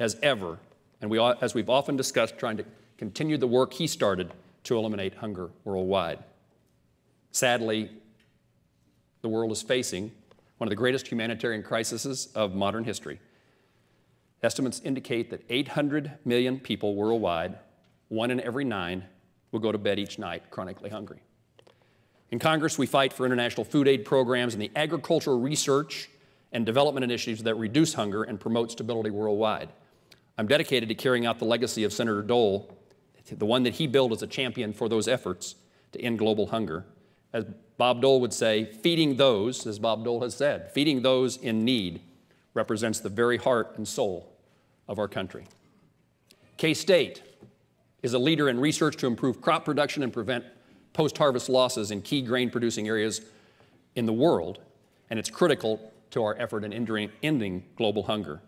as ever, and we, as we've often discussed, trying to continue the work he started to eliminate hunger worldwide. Sadly, the world is facing one of the greatest humanitarian crises of modern history. Estimates indicate that 800 million people worldwide, one in every nine, will go to bed each night chronically hungry. In Congress, we fight for international food aid programs and the agricultural research and development initiatives that reduce hunger and promote stability worldwide. I'm dedicated to carrying out the legacy of Senator Dole, the one that he built as a champion for those efforts to end global hunger. As Bob Dole would say, feeding those, as Bob Dole has said, feeding those in need represents the very heart and soul of our country. K State, is a leader in research to improve crop production and prevent post harvest losses in key grain producing areas in the world, and it's critical to our effort in ending global hunger.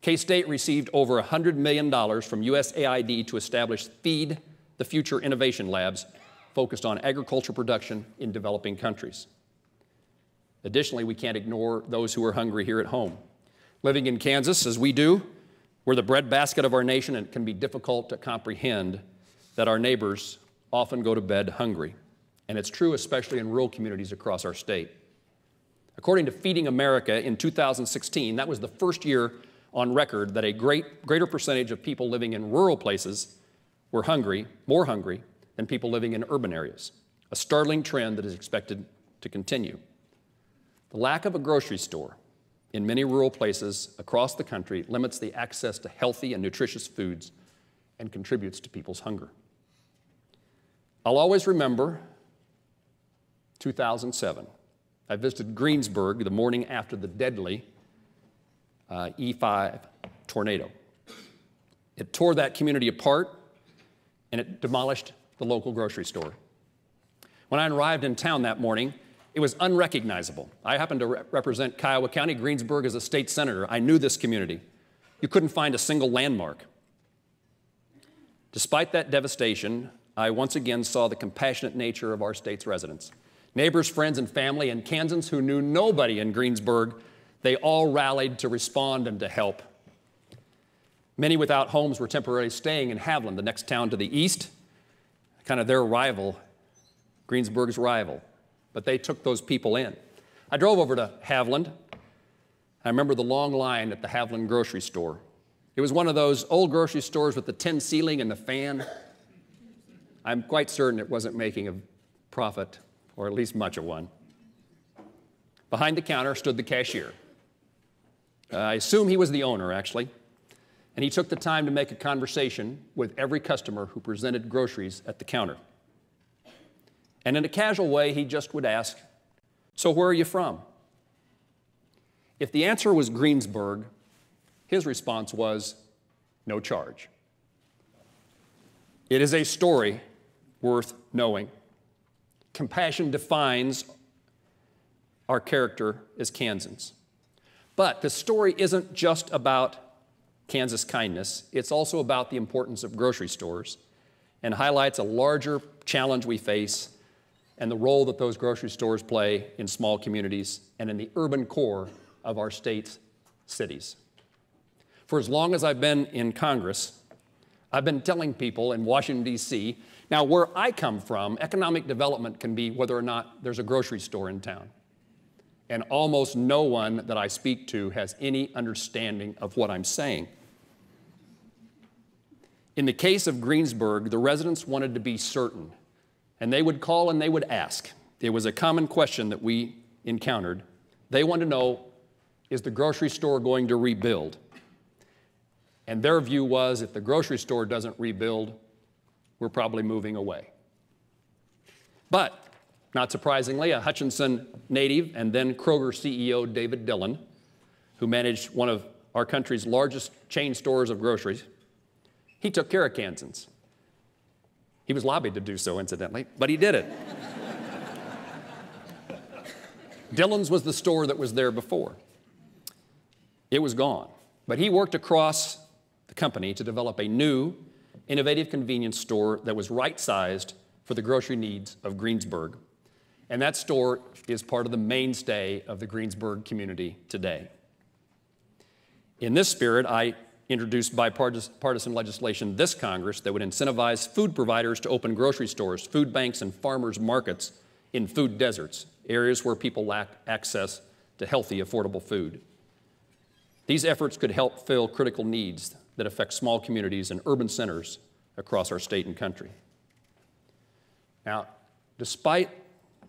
K State received over $100 million from USAID to establish Feed the Future Innovation Labs focused on agriculture production in developing countries. Additionally, we can't ignore those who are hungry here at home. Living in Kansas, as we do, we're the breadbasket of our nation, and it can be difficult to comprehend that our neighbors often go to bed hungry. And it's true especially in rural communities across our state. According to Feeding America in 2016, that was the first year on record that a great, greater percentage of people living in rural places were hungry, more hungry, than people living in urban areas, a startling trend that is expected to continue. The lack of a grocery store in many rural places across the country limits the access to healthy and nutritious foods and contributes to people's hunger. I'll always remember 2007. I visited Greensburg the morning after the deadly uh, EF5 tornado. It tore that community apart and it demolished the local grocery store. When I arrived in town that morning, it was unrecognizable. I happened to re represent Kiowa County, Greensburg as a state senator. I knew this community. You couldn't find a single landmark. Despite that devastation, I once again saw the compassionate nature of our state's residents. Neighbors, friends, and family, and Kansans who knew nobody in Greensburg, they all rallied to respond and to help. Many without homes were temporarily staying in Haviland, the next town to the east, kind of their rival, Greensburg's rival but they took those people in. I drove over to Haviland. I remember the long line at the Haviland grocery store. It was one of those old grocery stores with the tin ceiling and the fan. I'm quite certain it wasn't making a profit, or at least much of one. Behind the counter stood the cashier. Uh, I assume he was the owner, actually. and he took the time to make a conversation with every customer who presented groceries at the counter. And in a casual way, he just would ask, So where are you from? If the answer was Greensburg, his response was, No charge. It is a story worth knowing. Compassion defines our character as Kansans. But the story isn't just about Kansas kindness, it's also about the importance of grocery stores and highlights a larger challenge we face and the role that those grocery stores play in small communities and in the urban core of our state's cities. For as long as I've been in Congress, I've been telling people in Washington, D.C., now where I come from, economic development can be whether or not there's a grocery store in town. And almost no one that I speak to has any understanding of what I'm saying. In the case of Greensburg, the residents wanted to be certain, and they would call and they would ask. It was a common question that we encountered. They wanted to know is the grocery store going to rebuild? And their view was if the grocery store doesn't rebuild, we're probably moving away. But, not surprisingly, a Hutchinson native and then Kroger CEO David Dillon, who managed one of our country's largest chain stores of groceries, he took care of Kansans. He was lobbied to do so, incidentally, but he did it. Dillon's was the store that was there before. It was gone. But he worked across the company to develop a new, innovative convenience store that was right sized for the grocery needs of Greensburg. And that store is part of the mainstay of the Greensburg community today. In this spirit, I introduced bipartisan legislation this Congress that would incentivize food providers to open grocery stores, food banks, and farmers markets in food deserts, areas where people lack access to healthy, affordable food. These efforts could help fill critical needs that affect small communities and urban centers across our state and country. Now, despite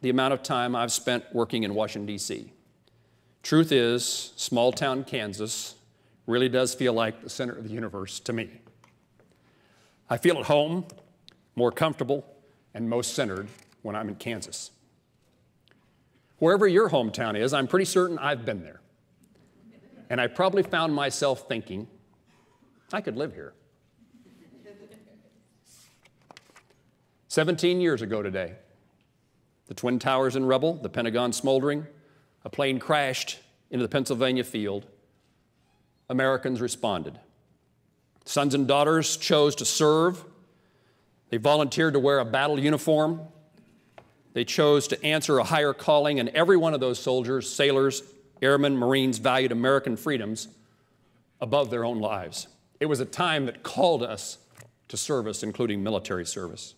the amount of time I've spent working in Washington, D.C., truth is, small town Kansas really does feel like the center of the universe to me. I feel at home, more comfortable, and most centered when I'm in Kansas. Wherever your hometown is, I'm pretty certain I've been there. And I probably found myself thinking, I could live here. 17 years ago today, the Twin Towers in rubble, the Pentagon smoldering, a plane crashed into the Pennsylvania field, Americans responded. Sons and daughters chose to serve. They volunteered to wear a battle uniform. They chose to answer a higher calling, and every one of those soldiers, sailors, airmen, Marines valued American freedoms above their own lives. It was a time that called us to service, including military service.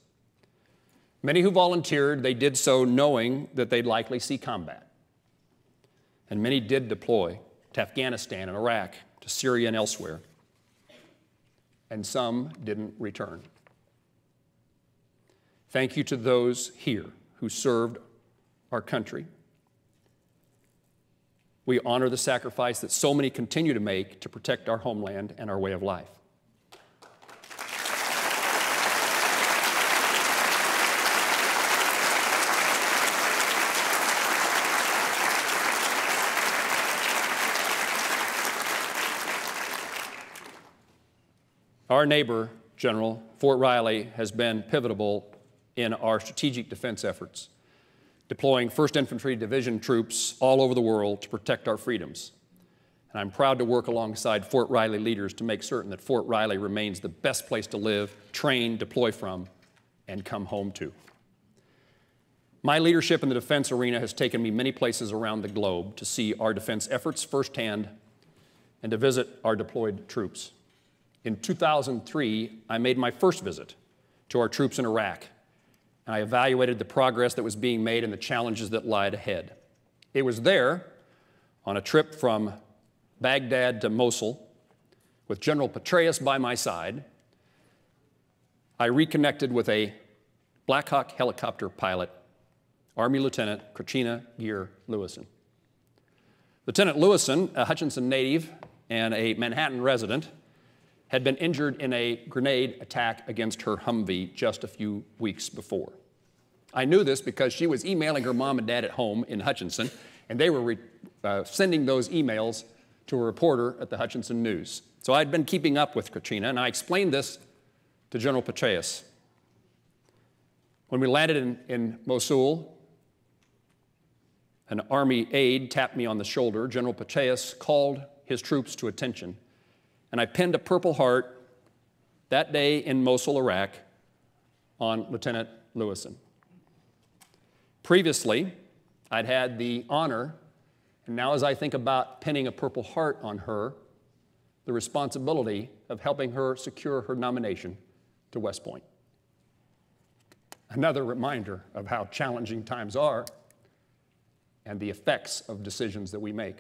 Many who volunteered, they did so knowing that they'd likely see combat. And many did deploy to Afghanistan and Iraq to Syria and elsewhere. And some didn't return. Thank you to those here who served our country. We honor the sacrifice that so many continue to make to protect our homeland and our way of life. Our neighbor, General, Fort Riley, has been pivotal in our strategic defense efforts, deploying 1st Infantry Division troops all over the world to protect our freedoms. And I'm proud to work alongside Fort Riley leaders to make certain that Fort Riley remains the best place to live, train, deploy from, and come home to. My leadership in the defense arena has taken me many places around the globe to see our defense efforts firsthand and to visit our deployed troops. In 2003, I made my first visit to our troops in Iraq, and I evaluated the progress that was being made and the challenges that lied ahead. It was there, on a trip from Baghdad to Mosul, with General Petraeus by my side, I reconnected with a Black Hawk helicopter pilot, Army Lieutenant Katrina Gear Lewison. Lieutenant Lewison, a Hutchinson native and a Manhattan resident, had been injured in a grenade attack against her Humvee just a few weeks before. I knew this because she was emailing her mom and dad at home in Hutchinson, and they were re- uh, sending those emails to a reporter at the Hutchinson News. So I'd been keeping up with Katrina, and I explained this to General Petraeus. When we landed in, in Mosul, an Army aide tapped me on the shoulder. General Petraeus called his troops to attention, and I pinned a Purple Heart that day in Mosul, Iraq, on Lieutenant Lewison. Previously, I'd had the honor, and now as I think about pinning a Purple Heart on her, the responsibility of helping her secure her nomination to West Point. Another reminder of how challenging times are and the effects of decisions that we make.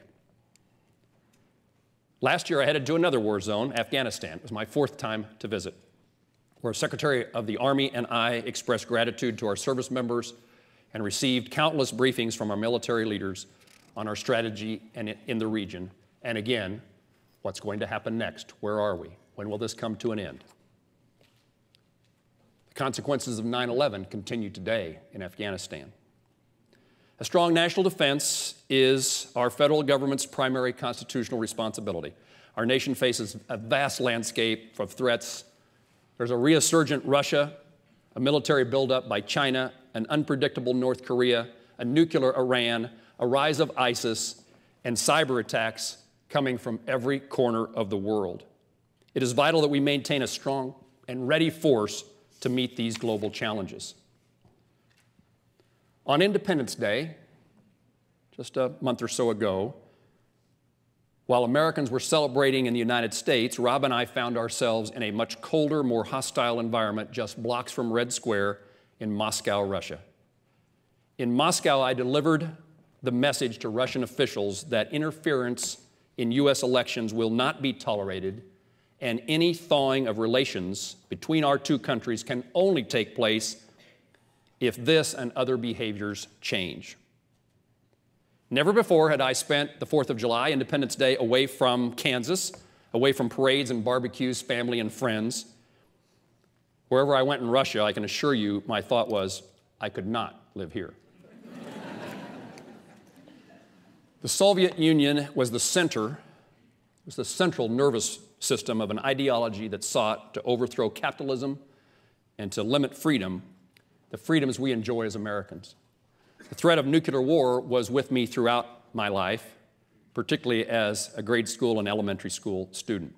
Last year, I headed to another war zone, Afghanistan. It was my fourth time to visit, where Secretary of the Army and I expressed gratitude to our service members and received countless briefings from our military leaders on our strategy and in the region. And again, what's going to happen next? Where are we? When will this come to an end? The consequences of 9 11 continue today in Afghanistan. A strong national defense is our federal government's primary constitutional responsibility. Our nation faces a vast landscape of threats. There's a resurgent Russia, a military buildup by China, an unpredictable North Korea, a nuclear Iran, a rise of ISIS, and cyber attacks coming from every corner of the world. It is vital that we maintain a strong and ready force to meet these global challenges. On Independence Day, just a month or so ago, while Americans were celebrating in the United States, Rob and I found ourselves in a much colder, more hostile environment just blocks from Red Square in Moscow, Russia. In Moscow, I delivered the message to Russian officials that interference in U.S. elections will not be tolerated, and any thawing of relations between our two countries can only take place if this and other behaviors change. Never before had I spent the 4th of July, Independence Day, away from Kansas, away from parades and barbecues, family and friends. Wherever I went in Russia, I can assure you, my thought was, I could not live here. the Soviet Union was the center, was the central nervous system of an ideology that sought to overthrow capitalism and to limit freedom, the freedoms we enjoy as Americans. The threat of nuclear war was with me throughout my life, particularly as a grade school and elementary school student.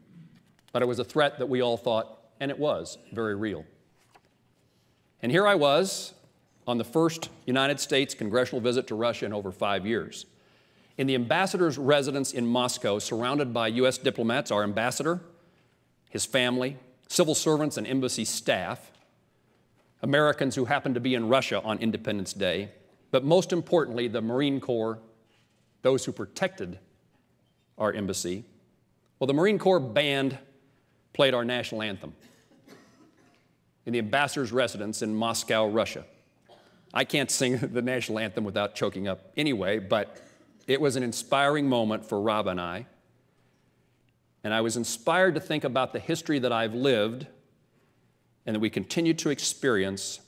But it was a threat that we all thought and it was very real. And here I was on the first United States congressional visit to Russia in over five years. In the ambassador's residence in Moscow, surrounded by U.S. diplomats, our ambassador, his family, civil servants, and embassy staff, Americans who happened to be in Russia on Independence Day, but most importantly, the Marine Corps, those who protected our embassy. Well, the Marine Corps band played our national anthem in the ambassador's residence in Moscow, Russia. I can't sing the national anthem without choking up anyway, but it was an inspiring moment for Rob and I. And I was inspired to think about the history that I've lived and that we continue to experience,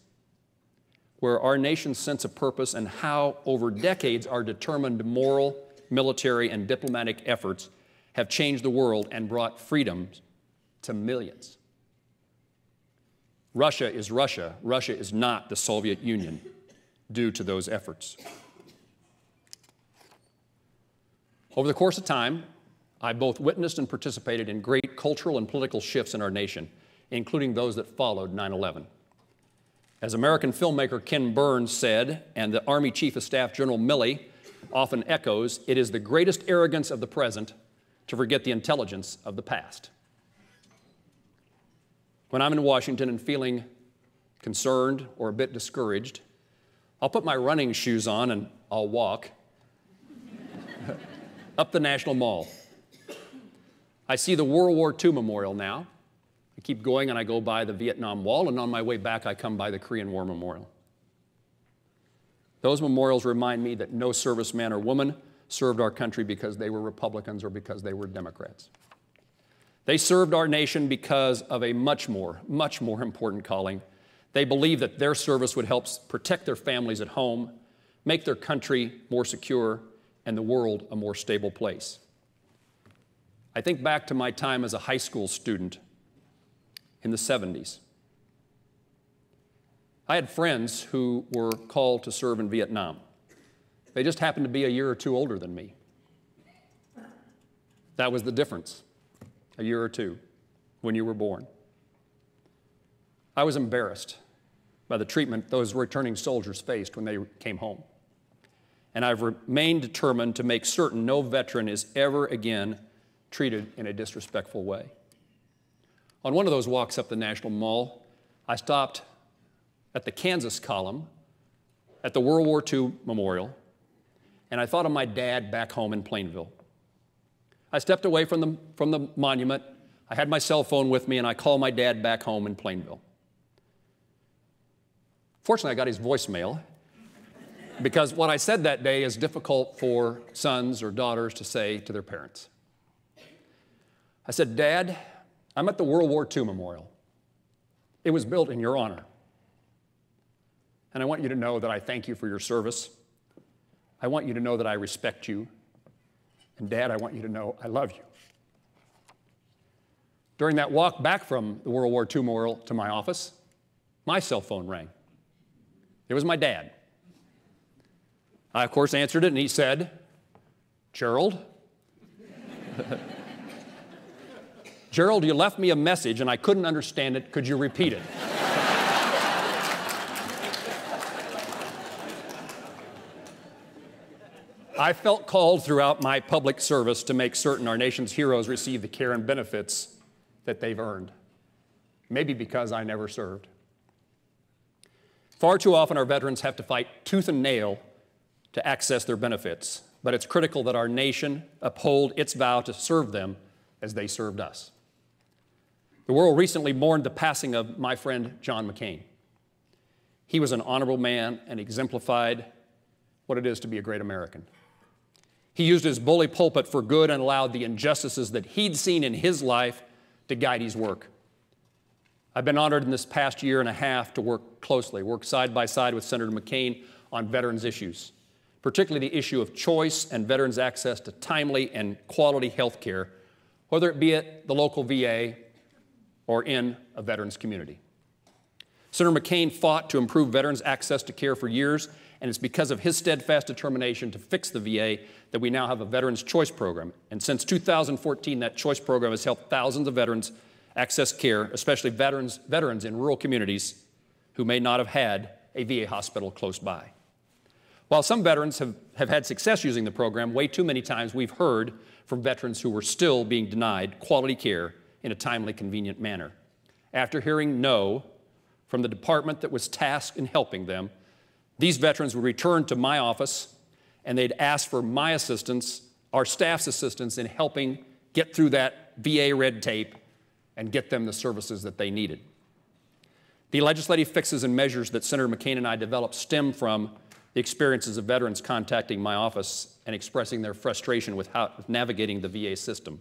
where our nation's sense of purpose and how, over decades, our determined moral, military, and diplomatic efforts have changed the world and brought freedom to millions. Russia is Russia. Russia is not the Soviet Union due to those efforts. Over the course of time, I both witnessed and participated in great cultural and political shifts in our nation, including those that followed 9 11. As American filmmaker Ken Burns said, and the Army Chief of Staff General Milley often echoes, it is the greatest arrogance of the present to forget the intelligence of the past. When I'm in Washington and feeling concerned or a bit discouraged, I'll put my running shoes on and I'll walk up the National Mall. I see the World War II memorial now. I keep going and I go by the Vietnam Wall, and on my way back, I come by the Korean War Memorial. Those memorials remind me that no serviceman or woman served our country because they were Republicans or because they were Democrats. They served our nation because of a much more, much more important calling. They believed that their service would help protect their families at home, make their country more secure, and the world a more stable place. I think back to my time as a high school student in the 70s. I had friends who were called to serve in Vietnam. They just happened to be a year or two older than me. That was the difference, a year or two, when you were born. I was embarrassed by the treatment those returning soldiers faced when they came home. And I've remained determined to make certain no veteran is ever again treated in a disrespectful way. On one of those walks up the National Mall, I stopped at the Kansas column at the World War II Memorial, and I thought of my dad back home in Plainville. I stepped away from the, from the monument. I had my cell phone with me, and I called my dad back home in Plainville. Fortunately, I got his voicemail because what I said that day is difficult for sons or daughters to say to their parents. I said, Dad, I'm at the World War II Memorial. It was built in your honor. And I want you to know that I thank you for your service. I want you to know that I respect you. And Dad, I want you to know I love you. During that walk back from the World War II Memorial to my office, my cell phone rang. It was my dad. I, of course, answered it, and he said, Gerald? Gerald, you left me a message and I couldn't understand it. Could you repeat it? I felt called throughout my public service to make certain our nation's heroes receive the care and benefits that they've earned. Maybe because I never served. Far too often, our veterans have to fight tooth and nail to access their benefits, but it's critical that our nation uphold its vow to serve them as they served us. The world recently mourned the passing of my friend John McCain. He was an honorable man and exemplified what it is to be a great American. He used his bully pulpit for good and allowed the injustices that he'd seen in his life to guide his work. I've been honored in this past year and a half to work closely, work side by side with Senator McCain on veterans issues, particularly the issue of choice and veterans' access to timely and quality health care, whether it be at the local VA or in a veterans community. Senator McCain fought to improve veterans' access to care for years, and it's because of his steadfast determination to fix the VA that we now have a Veterans Choice Program. And since 2014, that choice program has helped thousands of veterans access care, especially veterans, veterans in rural communities who may not have had a VA hospital close by. While some veterans have, have had success using the program, way too many times we've heard from veterans who were still being denied quality care in a timely, convenient manner. After hearing no from the department that was tasked in helping them, these veterans would return to my office and they'd ask for my assistance, our staff's assistance in helping get through that VA red tape and get them the services that they needed. The legislative fixes and measures that Senator McCain and I developed stem from the experiences of veterans contacting my office and expressing their frustration with, how, with navigating the VA system,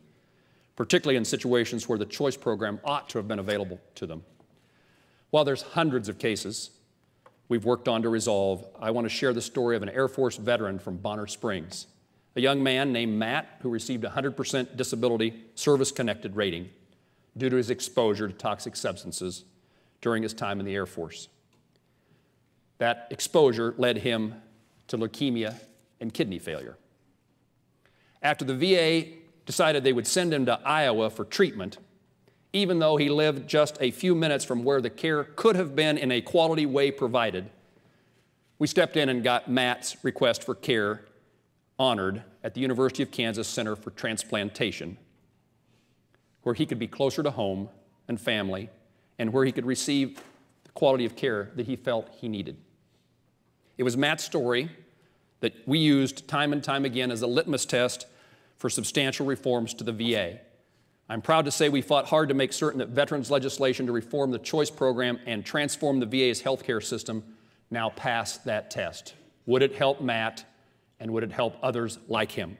particularly in situations where the choice program ought to have been available to them. While there's hundreds of cases we've worked on to resolve, I want to share the story of an Air Force veteran from Bonner Springs, a young man named Matt who received 100% disability service connected rating due to his exposure to toxic substances during his time in the Air Force. That exposure led him to leukemia and kidney failure. After the VA decided they would send him to Iowa for treatment, even though he lived just a few minutes from where the care could have been in a quality way provided, we stepped in and got Matt's request for care honored at the University of Kansas Center for Transplantation where he could be closer to home and family and where he could receive the quality of care that he felt he needed. It was Matt's story that we used time and time again as a litmus test for substantial reforms to the VA. I'm proud to say we fought hard to make certain that veterans legislation to reform the choice program and transform the VA's healthcare system now pass that test. Would it help Matt and would it help others like him?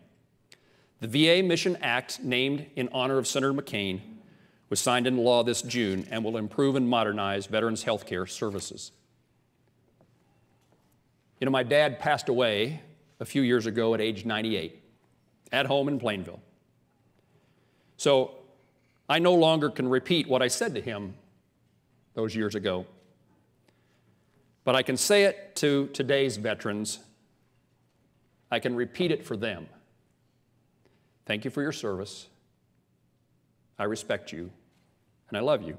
The VA Mission Act, named in honor of Senator McCain, was signed into law this June and will improve and modernize veterans' health care services. You know, my dad passed away a few years ago at age 98 at home in Plainville. So I no longer can repeat what I said to him those years ago. But I can say it to today's veterans. I can repeat it for them. Thank you for your service. I respect you, and I love you.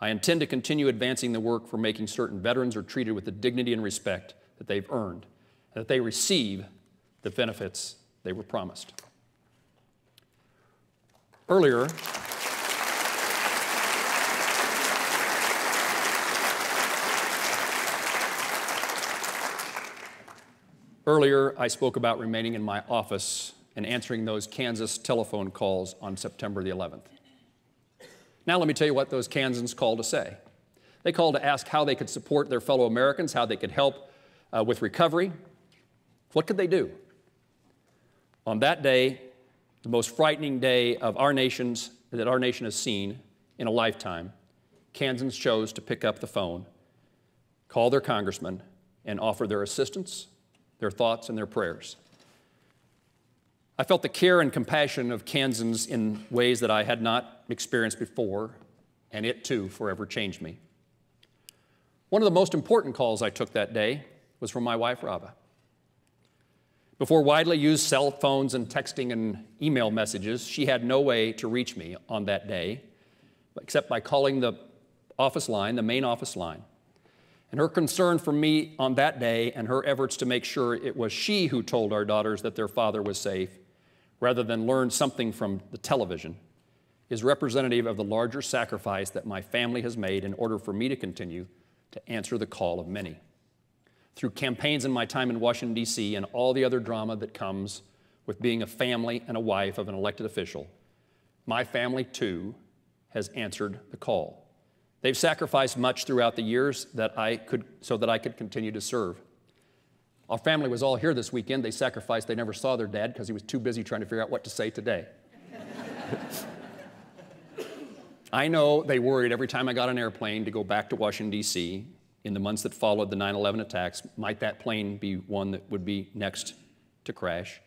I intend to continue advancing the work for making certain veterans are treated with the dignity and respect that they've earned, and that they receive the benefits they were promised. Earlier, Earlier, I spoke about remaining in my office and answering those Kansas telephone calls on September the 11th. Now, let me tell you what those Kansans called to say. They called to ask how they could support their fellow Americans, how they could help uh, with recovery. What could they do? On that day, the most frightening day of our nation's, that our nation has seen in a lifetime, Kansans chose to pick up the phone, call their congressman, and offer their assistance, their thoughts, and their prayers. I felt the care and compassion of Kansans in ways that I had not experienced before, and it too forever changed me. One of the most important calls I took that day was from my wife, Robba. Before widely used cell phones and texting and email messages, she had no way to reach me on that day except by calling the office line, the main office line. And her concern for me on that day and her efforts to make sure it was she who told our daughters that their father was safe, rather than learn something from the television, is representative of the larger sacrifice that my family has made in order for me to continue to answer the call of many through campaigns in my time in Washington, D.C., and all the other drama that comes with being a family and a wife of an elected official, my family too has answered the call. They've sacrificed much throughout the years that I could, so that I could continue to serve. Our family was all here this weekend. They sacrificed. They never saw their dad because he was too busy trying to figure out what to say today. I know they worried every time I got an airplane to go back to Washington, D.C in the months that followed the 9 11 attacks, might that plane be one that would be next to crash,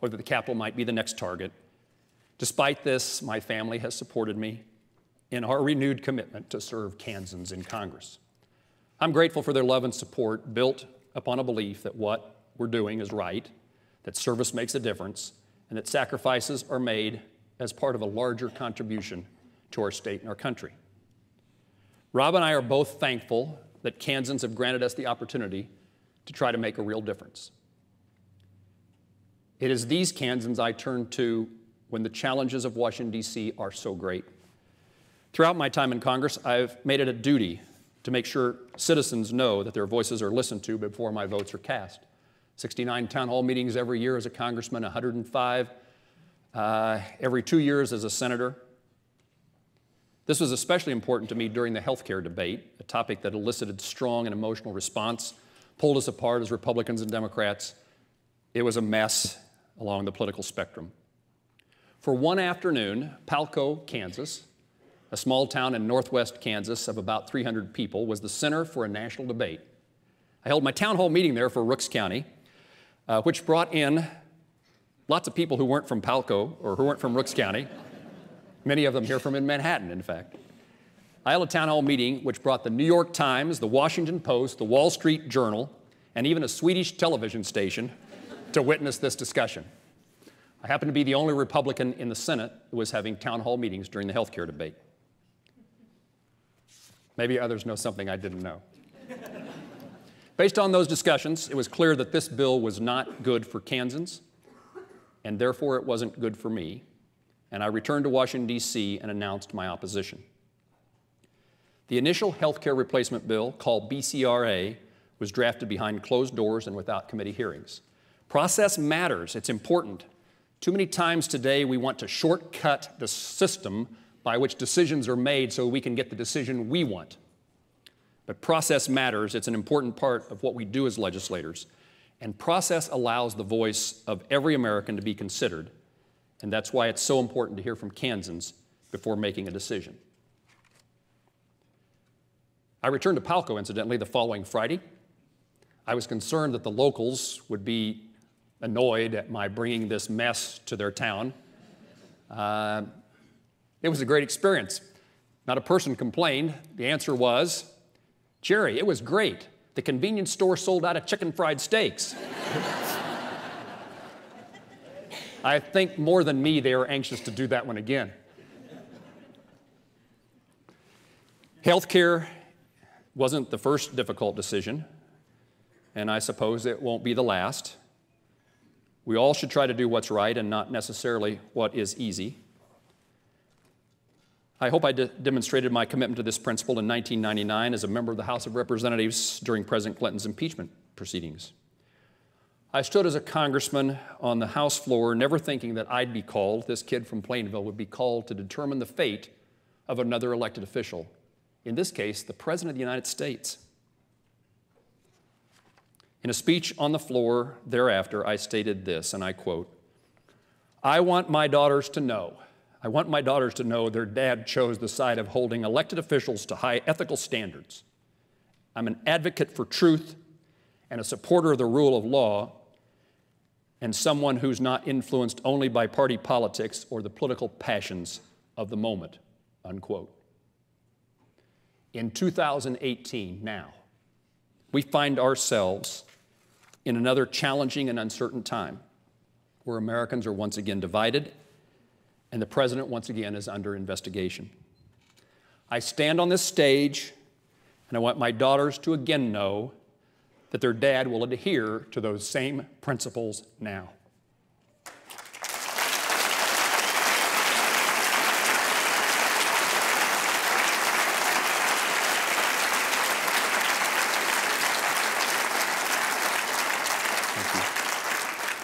or that the Capitol might be the next target? Despite this, my family has supported me in our renewed commitment to serve Kansans in Congress. I'm grateful for their love and support built upon a belief that what we're doing is right, that service makes a difference, and that sacrifices are made as part of a larger contribution to our state and our country. Robba and I are both thankful that Kansans have granted us the opportunity to try to make a real difference. It is these Kansans I turn to when the challenges of Washington, D.C. are so great. Throughout my time in Congress, I've made it a duty to make sure citizens know that their voices are listened to before my votes are cast. 69 town hall meetings every year as a congressman, 105 uh, every two years as a senator. This was especially important to me during the healthcare debate, a topic that elicited strong and emotional response, pulled us apart as Republicans and Democrats. It was a mess along the political spectrum. For one afternoon, Palco, Kansas, a small town in northwest Kansas of about 300 people, was the center for a national debate. I held my town hall meeting there for Rooks County, uh, which brought in lots of people who weren't from Palco or who weren't from Rooks County. Many of them here from in Manhattan, in fact. I held a town hall meeting which brought the New York Times, the Washington Post, the Wall Street Journal, and even a Swedish television station to witness this discussion. I happened to be the only Republican in the Senate who was having town hall meetings during the health care debate. Maybe others know something I didn't know. Based on those discussions, it was clear that this bill was not good for Kansans, and therefore it wasn't good for me and I returned to Washington, D.C. and announced my opposition. The initial health care replacement bill, called BCRA, was drafted behind closed doors and without committee hearings. Process matters, it's important. Too many times today we want to shortcut the system by which decisions are made so we can get the decision we want. But process matters, it's an important part of what we do as legislators. And process allows the voice of every American to be considered and that's why it's so important to hear from Kansans before making a decision. I returned to Palco, incidentally, the following Friday. I was concerned that the locals would be annoyed at my bringing this mess to their town. Uh, it was a great experience. Not a person complained. The answer was, Jerry, it was great. The convenience store sold out of chicken fried steaks. I think more than me, they are anxious to do that one again. Healthcare wasn't the first difficult decision, and I suppose it won't be the last. We all should try to do what's right and not necessarily what is easy. I hope I de- demonstrated my commitment to this principle in 1999 as a member of the House of Representatives during President Clinton's impeachment proceedings. I stood as a congressman on the House floor, never thinking that I'd be called, this kid from Plainville would be called to determine the fate of another elected official, in this case, the President of the United States. In a speech on the floor thereafter, I stated this, and I quote I want my daughters to know I want my daughters to know their dad chose the side of holding elected officials to high ethical standards. I'm an advocate for truth and a supporter of the rule of law and someone who's not influenced only by party politics or the political passions of the moment, unquote. In 2018, now, we find ourselves in another challenging and uncertain time where Americans are once again divided and the president, once again, is under investigation. I stand on this stage, and I want my daughters to again know that their dad will adhere to those same principles now.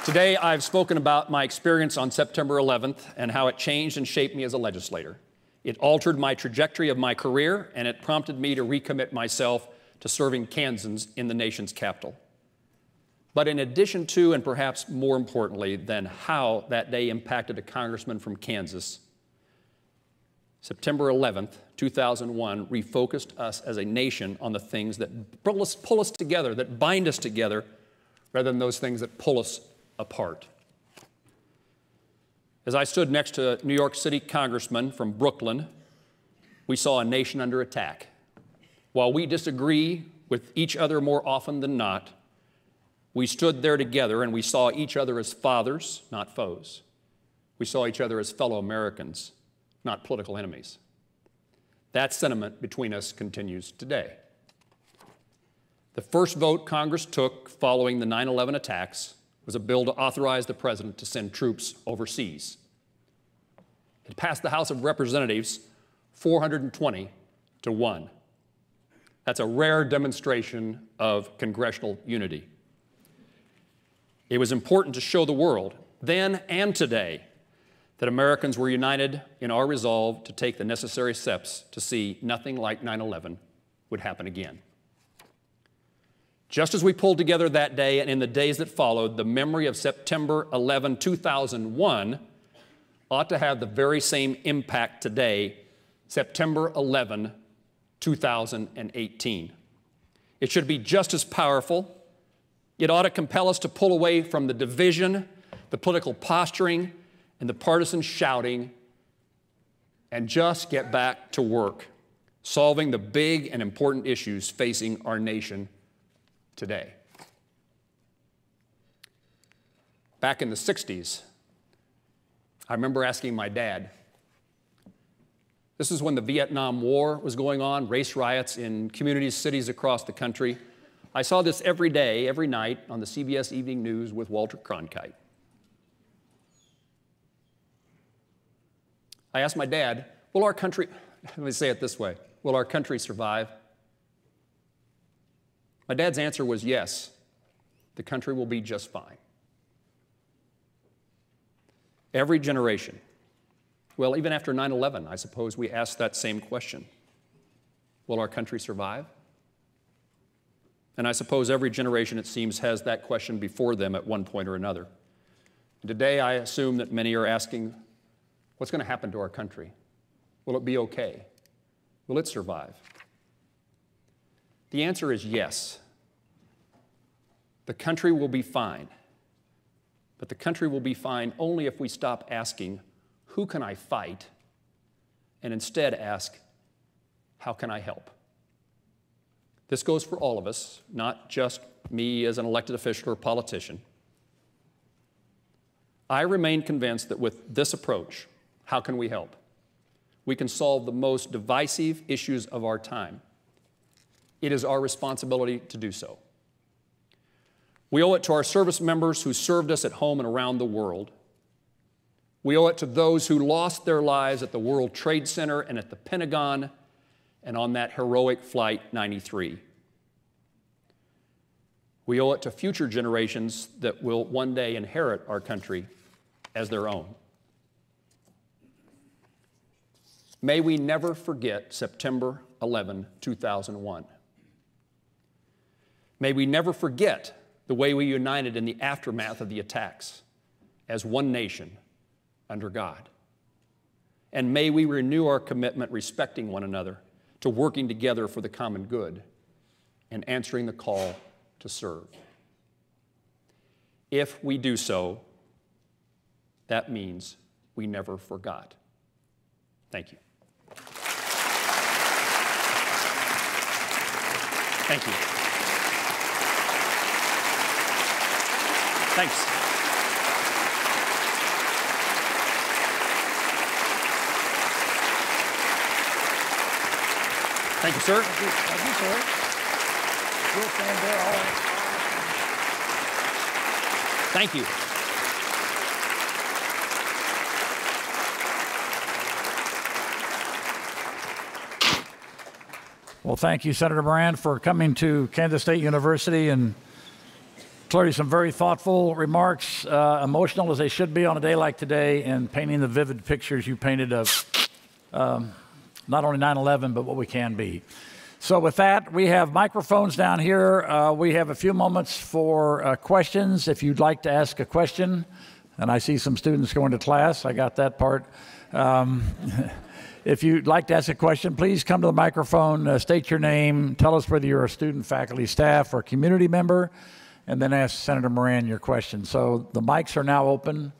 Today, I've spoken about my experience on September 11th and how it changed and shaped me as a legislator. It altered my trajectory of my career, and it prompted me to recommit myself to serving Kansans in the nation's capital. But in addition to, and perhaps more importantly than how that day impacted a congressman from Kansas, September 11th, 2001, refocused us as a nation on the things that pull us, pull us together, that bind us together, rather than those things that pull us apart. As I stood next to a New York City congressman from Brooklyn, we saw a nation under attack. While we disagree with each other more often than not, we stood there together and we saw each other as fathers, not foes. We saw each other as fellow Americans, not political enemies. That sentiment between us continues today. The first vote Congress took following the 9 11 attacks was a bill to authorize the president to send troops overseas. It passed the House of Representatives 420 to 1. That's a rare demonstration of congressional unity. It was important to show the world, then and today, that Americans were united in our resolve to take the necessary steps to see nothing like 9 11 would happen again. Just as we pulled together that day and in the days that followed, the memory of September 11, 2001 ought to have the very same impact today, September 11, 2018. It should be just as powerful. It ought to compel us to pull away from the division, the political posturing, and the partisan shouting and just get back to work, solving the big and important issues facing our nation today. Back in the 60s, I remember asking my dad, this is when the Vietnam War was going on, race riots in communities, cities across the country. I saw this every day, every night on the CBS Evening News with Walter Cronkite. I asked my dad, Will our country, let me say it this way, will our country survive? My dad's answer was yes, the country will be just fine. Every generation, well, even after 9 11, I suppose we ask that same question Will our country survive? And I suppose every generation, it seems, has that question before them at one point or another. And today, I assume that many are asking, What's going to happen to our country? Will it be okay? Will it survive? The answer is yes. The country will be fine. But the country will be fine only if we stop asking, Who can I fight? and instead ask, How can I help? This goes for all of us, not just me as an elected official or politician. I remain convinced that with this approach, how can we help? We can solve the most divisive issues of our time. It is our responsibility to do so. We owe it to our service members who served us at home and around the world. We owe it to those who lost their lives at the World Trade Center and at the Pentagon and on that heroic Flight 93. We owe it to future generations that will one day inherit our country as their own. May we never forget September 11, 2001. May we never forget the way we united in the aftermath of the attacks as one nation under God. And may we renew our commitment respecting one another to working together for the common good and answering the call to serve. If we do so, that means we never forgot. Thank you. Thank you. Thanks. Thank you, sir. Thank you, Thank you sir. We'll stand there all right. Thank you. Well, thank you, Senator Moran, for coming to Kansas State University and clearly some very thoughtful remarks, uh, emotional as they should be on a day like today, and painting the vivid pictures you painted of um, not only 9 11, but what we can be. So, with that, we have microphones down here. Uh, we have a few moments for uh, questions. If you'd like to ask a question, and I see some students going to class, I got that part. Um, if you'd like to ask a question, please come to the microphone, uh, state your name, tell us whether you're a student, faculty, staff, or community member, and then ask Senator Moran your question. So, the mics are now open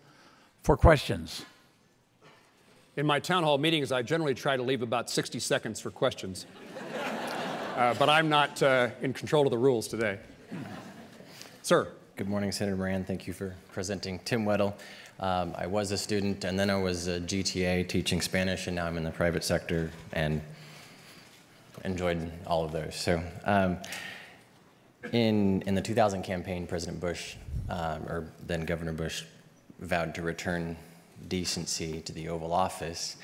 for questions. In my town hall meetings, I generally try to leave about 60 seconds for questions. uh, but I'm not uh, in control of the rules today. Sir. Good morning, Senator Moran. Thank you for presenting. Tim Weddle. Um, I was a student, and then I was a GTA teaching Spanish, and now I'm in the private sector and enjoyed all of those. So, um, in, in the 2000 campaign, President Bush, um, or then Governor Bush, vowed to return decency to the Oval Office.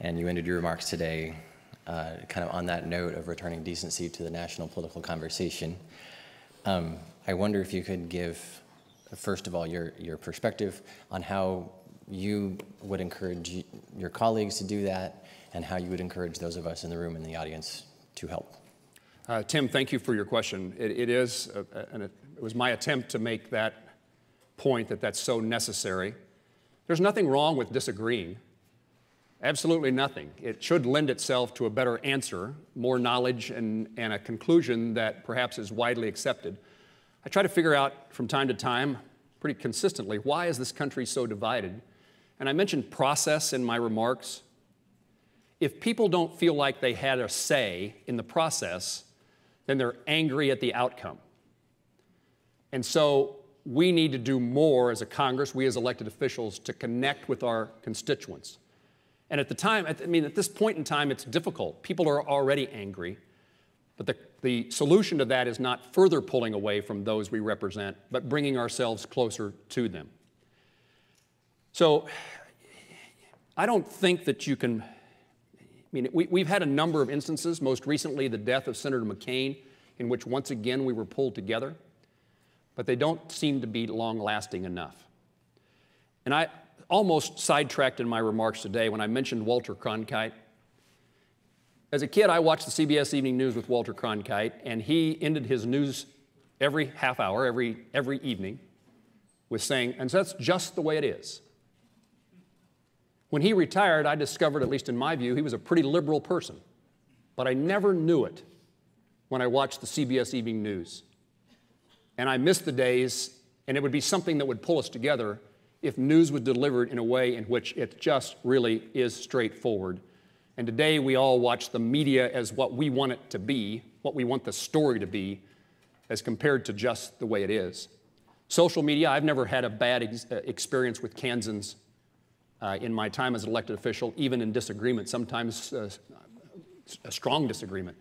And you ended your remarks today uh, kind of on that note of returning decency to the national political conversation. Um, I wonder if you could give, first of all, your, your perspective on how you would encourage your colleagues to do that and how you would encourage those of us in the room and the audience to help. Uh, Tim, thank you for your question. it, it is, a, a, it was my attempt to make that point that that's so necessary. There's nothing wrong with disagreeing. Absolutely nothing. It should lend itself to a better answer, more knowledge, and, and a conclusion that perhaps is widely accepted. I try to figure out from time to time, pretty consistently, why is this country so divided? And I mentioned process in my remarks. If people don't feel like they had a say in the process, then they're angry at the outcome. And so we need to do more as a Congress, we as elected officials, to connect with our constituents. And at the time, I mean, at this point in time, it's difficult. People are already angry. But the, the solution to that is not further pulling away from those we represent, but bringing ourselves closer to them. So I don't think that you can. I mean, we, we've had a number of instances, most recently the death of Senator McCain, in which once again we were pulled together but they don't seem to be long lasting enough. And I almost sidetracked in my remarks today when I mentioned Walter Cronkite. As a kid, I watched the CBS Evening News with Walter Cronkite, and he ended his news every half hour, every, every evening, with saying, and so that's just the way it is. When he retired, I discovered, at least in my view, he was a pretty liberal person. But I never knew it when I watched the CBS Evening News. And I missed the days, and it would be something that would pull us together if news was delivered in a way in which it just really is straightforward. And today we all watch the media as what we want it to be, what we want the story to be, as compared to just the way it is. Social media, I've never had a bad ex- uh, experience with Kansans uh, in my time as an elected official, even in disagreement, sometimes uh, a strong disagreement.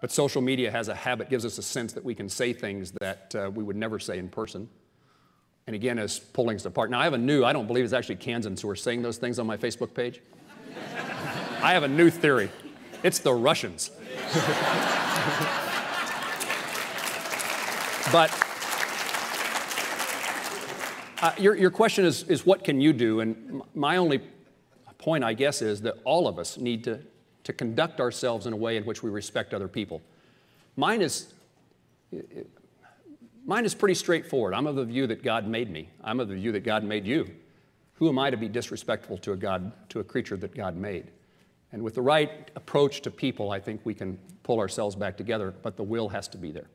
But social media has a habit, gives us a sense that we can say things that uh, we would never say in person. And again, is pulling us apart. Now, I have a new, I don't believe it's actually Kansans who are saying those things on my Facebook page. I have a new theory it's the Russians. but uh, your, your question is, is what can you do? And my only point, I guess, is that all of us need to, to conduct ourselves in a way in which we respect other people. Mine is, mine is pretty straightforward. I'm of the view that God made me. I'm of the view that God made you. Who am I to be disrespectful to a God, to a creature that God made? And with the right approach to people, I think we can pull ourselves back together, but the will has to be there.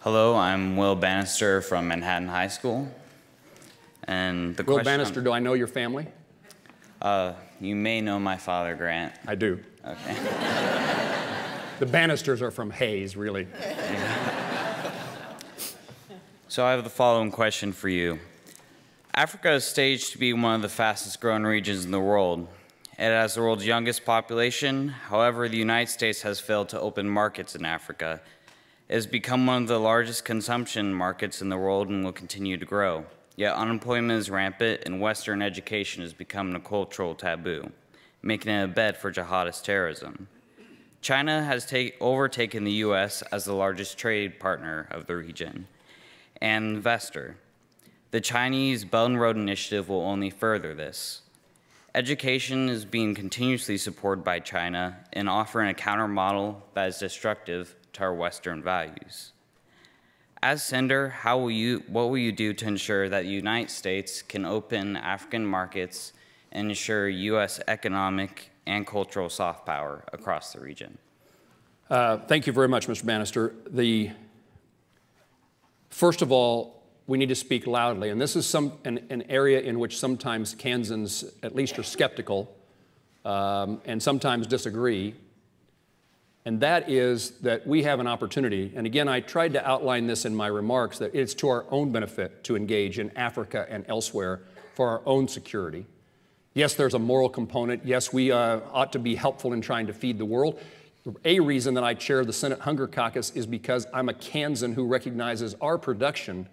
Hello, I'm Will Bannister from Manhattan High School. And the Will question Bannister, do I know your family? Uh, you may know my father, Grant. I do. Okay. the Bannisters are from Hays, really. so I have the following question for you. Africa is staged to be one of the fastest growing regions in the world. It has the world's youngest population. However, the United States has failed to open markets in Africa it has become one of the largest consumption markets in the world and will continue to grow. Yet unemployment is rampant and Western education has become a cultural taboo, making it a bed for jihadist terrorism. China has take, overtaken the U.S. as the largest trade partner of the region and investor. The Chinese Belt and Road Initiative will only further this. Education is being continuously supported by China and offering a counter model that is destructive to our Western values. As sender, how will you, what will you do to ensure that the United States can open African markets and ensure U.S. economic and cultural soft power across the region? Uh, thank you very much, Mr. Bannister. The, first of all, we need to speak loudly, and this is some, an, an area in which sometimes Kansans at least are skeptical um, and sometimes disagree and that is that we have an opportunity. And again, I tried to outline this in my remarks that it's to our own benefit to engage in Africa and elsewhere for our own security. Yes, there's a moral component. Yes, we uh, ought to be helpful in trying to feed the world. A reason that I chair the Senate Hunger Caucus is because I'm a Kansan who recognizes our production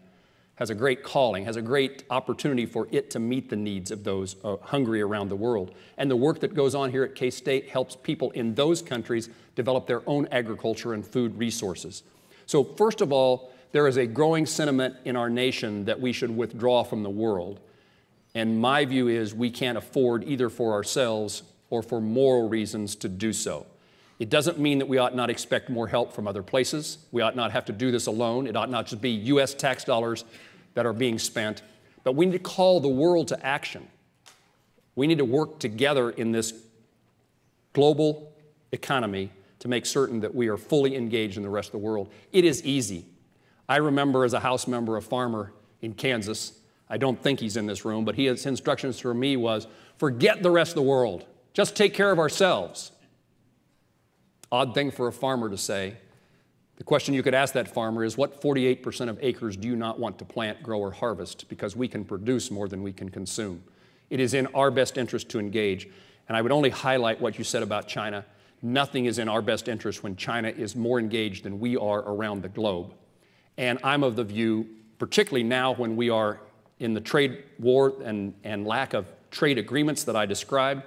has a great calling, has a great opportunity for it to meet the needs of those uh, hungry around the world. And the work that goes on here at K State helps people in those countries develop their own agriculture and food resources. So, first of all, there is a growing sentiment in our nation that we should withdraw from the world. And my view is we can't afford either for ourselves or for moral reasons to do so. It doesn't mean that we ought not expect more help from other places. We ought not have to do this alone. It ought not just be U.S. tax dollars that are being spent. But we need to call the world to action. We need to work together in this global economy to make certain that we are fully engaged in the rest of the world. It is easy. I remember as a House member, a farmer in Kansas. I don't think he's in this room, but his instructions for me was forget the rest of the world. Just take care of ourselves. Odd thing for a farmer to say. The question you could ask that farmer is what 48% of acres do you not want to plant, grow, or harvest because we can produce more than we can consume? It is in our best interest to engage. And I would only highlight what you said about China. Nothing is in our best interest when China is more engaged than we are around the globe. And I'm of the view, particularly now when we are in the trade war and, and lack of trade agreements that I described,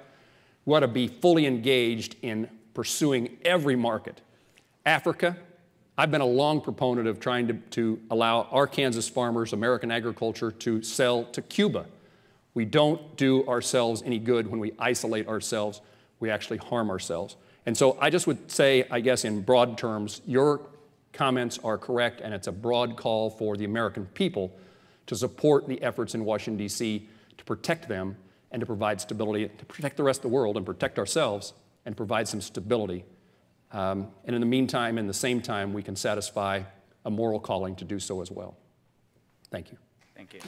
we ought to be fully engaged in pursuing every market. Africa, I've been a long proponent of trying to, to allow our Kansas farmers, American agriculture, to sell to Cuba. We don't do ourselves any good when we isolate ourselves. We actually harm ourselves. And so I just would say, I guess in broad terms, your comments are correct, and it's a broad call for the American people to support the efforts in Washington, D.C. to protect them and to provide stability, to protect the rest of the world and protect ourselves and provide some stability. Um, and in the meantime, in the same time, we can satisfy a moral calling to do so as well. Thank you. Thank you.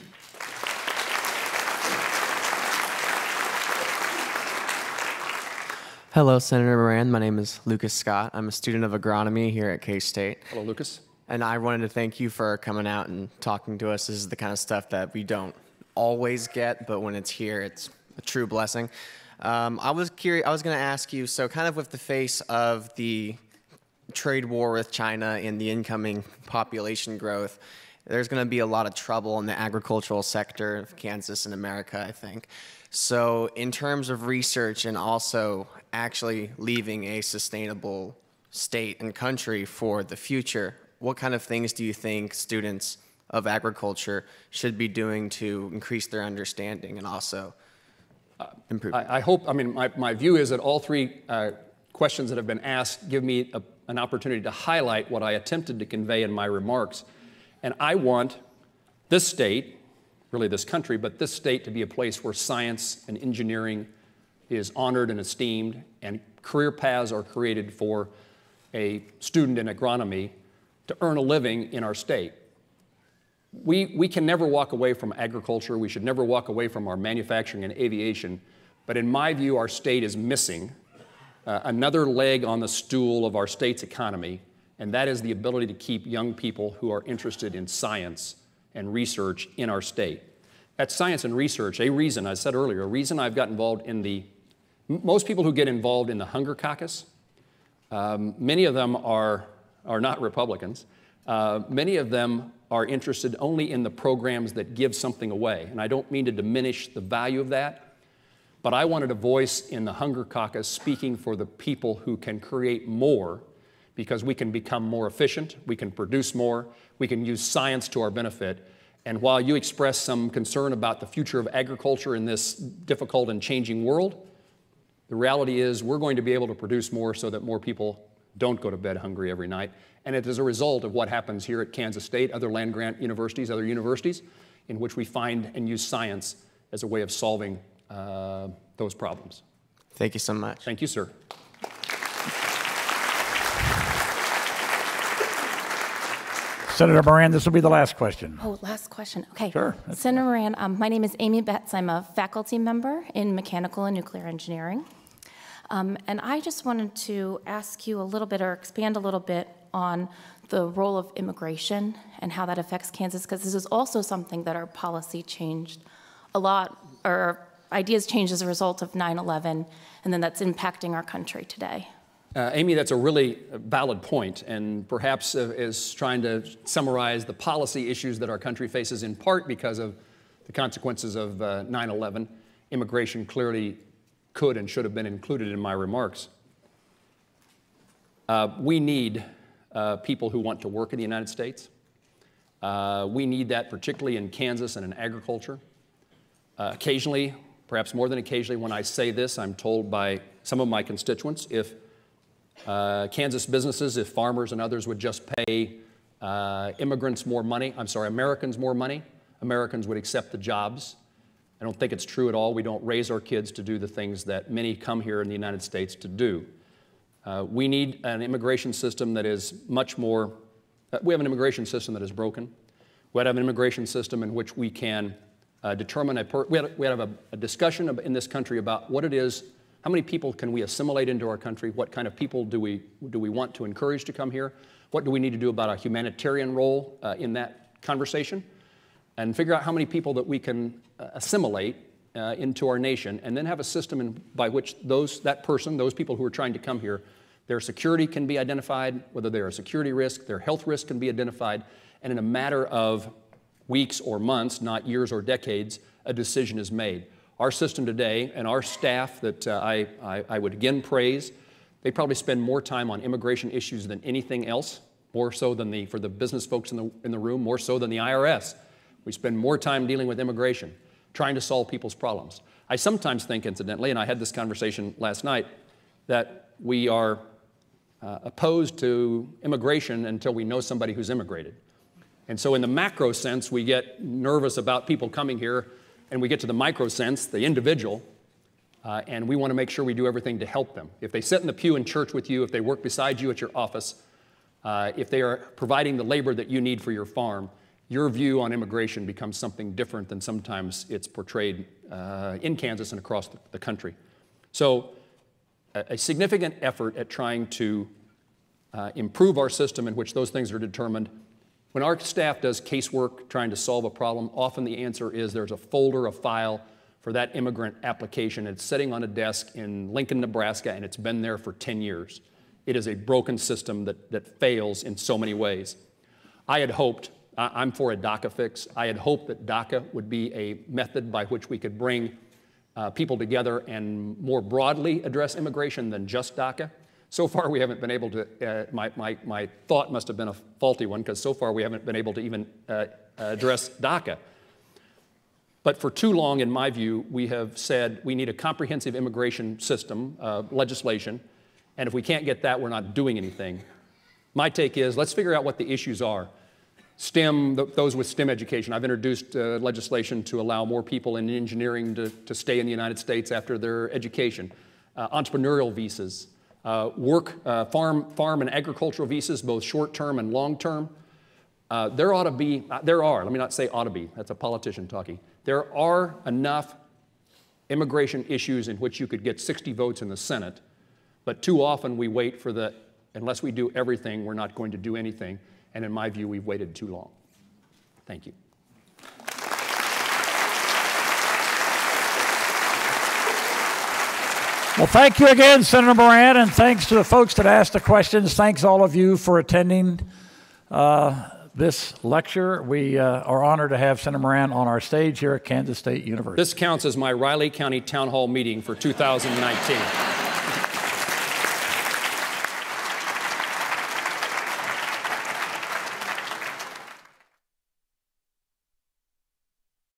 Hello, Senator Moran. My name is Lucas Scott. I'm a student of agronomy here at K State. Hello, Lucas. And I wanted to thank you for coming out and talking to us. This is the kind of stuff that we don't always get, but when it's here, it's a true blessing. Um, I was curious. I was going to ask you. So, kind of with the face of the trade war with China and the incoming population growth, there's going to be a lot of trouble in the agricultural sector of Kansas and America. I think. So, in terms of research and also actually leaving a sustainable state and country for the future, what kind of things do you think students of agriculture should be doing to increase their understanding and also? I, I hope, I mean, my, my view is that all three uh, questions that have been asked give me a, an opportunity to highlight what I attempted to convey in my remarks. And I want this state, really this country, but this state to be a place where science and engineering is honored and esteemed, and career paths are created for a student in agronomy to earn a living in our state. We, we can never walk away from agriculture. We should never walk away from our manufacturing and aviation. But in my view, our state is missing uh, another leg on the stool of our state's economy, and that is the ability to keep young people who are interested in science and research in our state. That's science and research. A reason, I said earlier, a reason I've got involved in the, most people who get involved in the Hunger Caucus, um, many of them are, are not Republicans. Uh, many of them are interested only in the programs that give something away. And I don't mean to diminish the value of that, but I wanted a voice in the Hunger Caucus speaking for the people who can create more because we can become more efficient, we can produce more, we can use science to our benefit. And while you express some concern about the future of agriculture in this difficult and changing world, the reality is we're going to be able to produce more so that more people don't go to bed hungry every night. And it is a result of what happens here at Kansas State, other land grant universities, other universities, in which we find and use science as a way of solving uh, those problems. Thank you so much. Thank you, sir. Senator Moran, this will be the last question. Oh, last question. Okay. Sure. Senator Moran, um, my name is Amy Betts. I'm a faculty member in mechanical and nuclear engineering. Um, and I just wanted to ask you a little bit or expand a little bit on the role of immigration and how that affects Kansas, because this is also something that our policy changed a lot, or ideas changed as a result of 9 11, and then that's impacting our country today. Uh, Amy, that's a really valid point, and perhaps uh, is trying to summarize the policy issues that our country faces in part because of the consequences of uh, 9 11. Immigration clearly could and should have been included in my remarks. Uh, we need uh, people who want to work in the United States. Uh, we need that particularly in Kansas and in agriculture. occasionally, perhaps more than occasionally, when I say this, I'm told by some of my constituents if uh, Kansas businesses, if farmers and others would just pay uh, immigrants more money, I'm sorry, Americans more money, Americans would accept the jobs. I don't think it's true at all. We don't raise our kids to do the things that many come here in the United States to do. Uh, we need an immigration system that is much more, uh, we have an immigration system that is broken. We have an immigration system in which we can uh, determine a, per- we, have, we a, a discussion in this country about what it is how many people can we assimilate into our country? What kind of people do we, do we want to encourage to come here? What do we need to do about a humanitarian role uh, in that conversation? And figure out how many people that we can uh, assimilate uh, into our nation, and then have a system in, by which those, that person, those people who are trying to come here, their security can be identified, whether they're a security risk, their health risk can be identified, and in a matter of weeks or months, not years or decades, a decision is made. Our system today and our staff that uh, I, I, I would again praise, they probably spend more time on immigration issues than anything else, more so than the, for the business folks in the, in the room, more so than the IRS. We spend more time dealing with immigration, trying to solve people's problems. I sometimes think, incidentally, and I had this conversation last night, that we are uh, opposed to immigration until we know somebody who's immigrated. And so, in the macro sense, we get nervous about people coming here, and we get to the micro sense, the individual, uh, and we want to make sure we do everything to help them. If they sit in the pew in church with you, if they work beside you at your office, uh, if they are providing the labor that you need for your farm, your view on immigration becomes something different than sometimes it's portrayed uh, in Kansas and across the, the country. So, a, a, significant effort at trying to uh, improve our system in which those things are determined. When our staff does casework trying to solve a problem, often the answer is there's a folder, a file for that immigrant application. It's sitting on a desk in Lincoln, Nebraska, and it's been there for 10 years. It is a broken system that, that fails in so many ways. I had hoped, I'm for a DACA fix, I had hoped that DACA would be a method by which we could bring uh, people together and more broadly address immigration than just DACA. So far, we haven't been able to, uh, my, my, my thought must have been a faulty one, because so far we haven't been able to even uh, address DACA. But for too long, in my view, we have said we need a comprehensive immigration system, uh, legislation, and if we can't get that, we're not doing anything. My take is let's figure out what the issues are. STEM, those with STEM education. I've introduced uh, legislation to allow more people in engineering to, to stay in the United States after their education. Uh, entrepreneurial visas, uh, work, uh, farm, farm and agricultural visas, both short term and long term. Uh, there ought to be, uh, there are, let me not say ought to be, that's a politician talking. There are enough immigration issues in which you could get 60 votes in the Senate, but too often we wait for the, unless we do everything, we're not going to do anything. And in my view, we've waited too long. Thank you. Well, thank you again, Senator Moran, and thanks to the folks that asked the questions. Thanks all of you for attending uh, this lecture. We uh, are honored to have Senator Moran on our stage here at Kansas State University. This counts as my Riley County Town Hall meeting for 2019.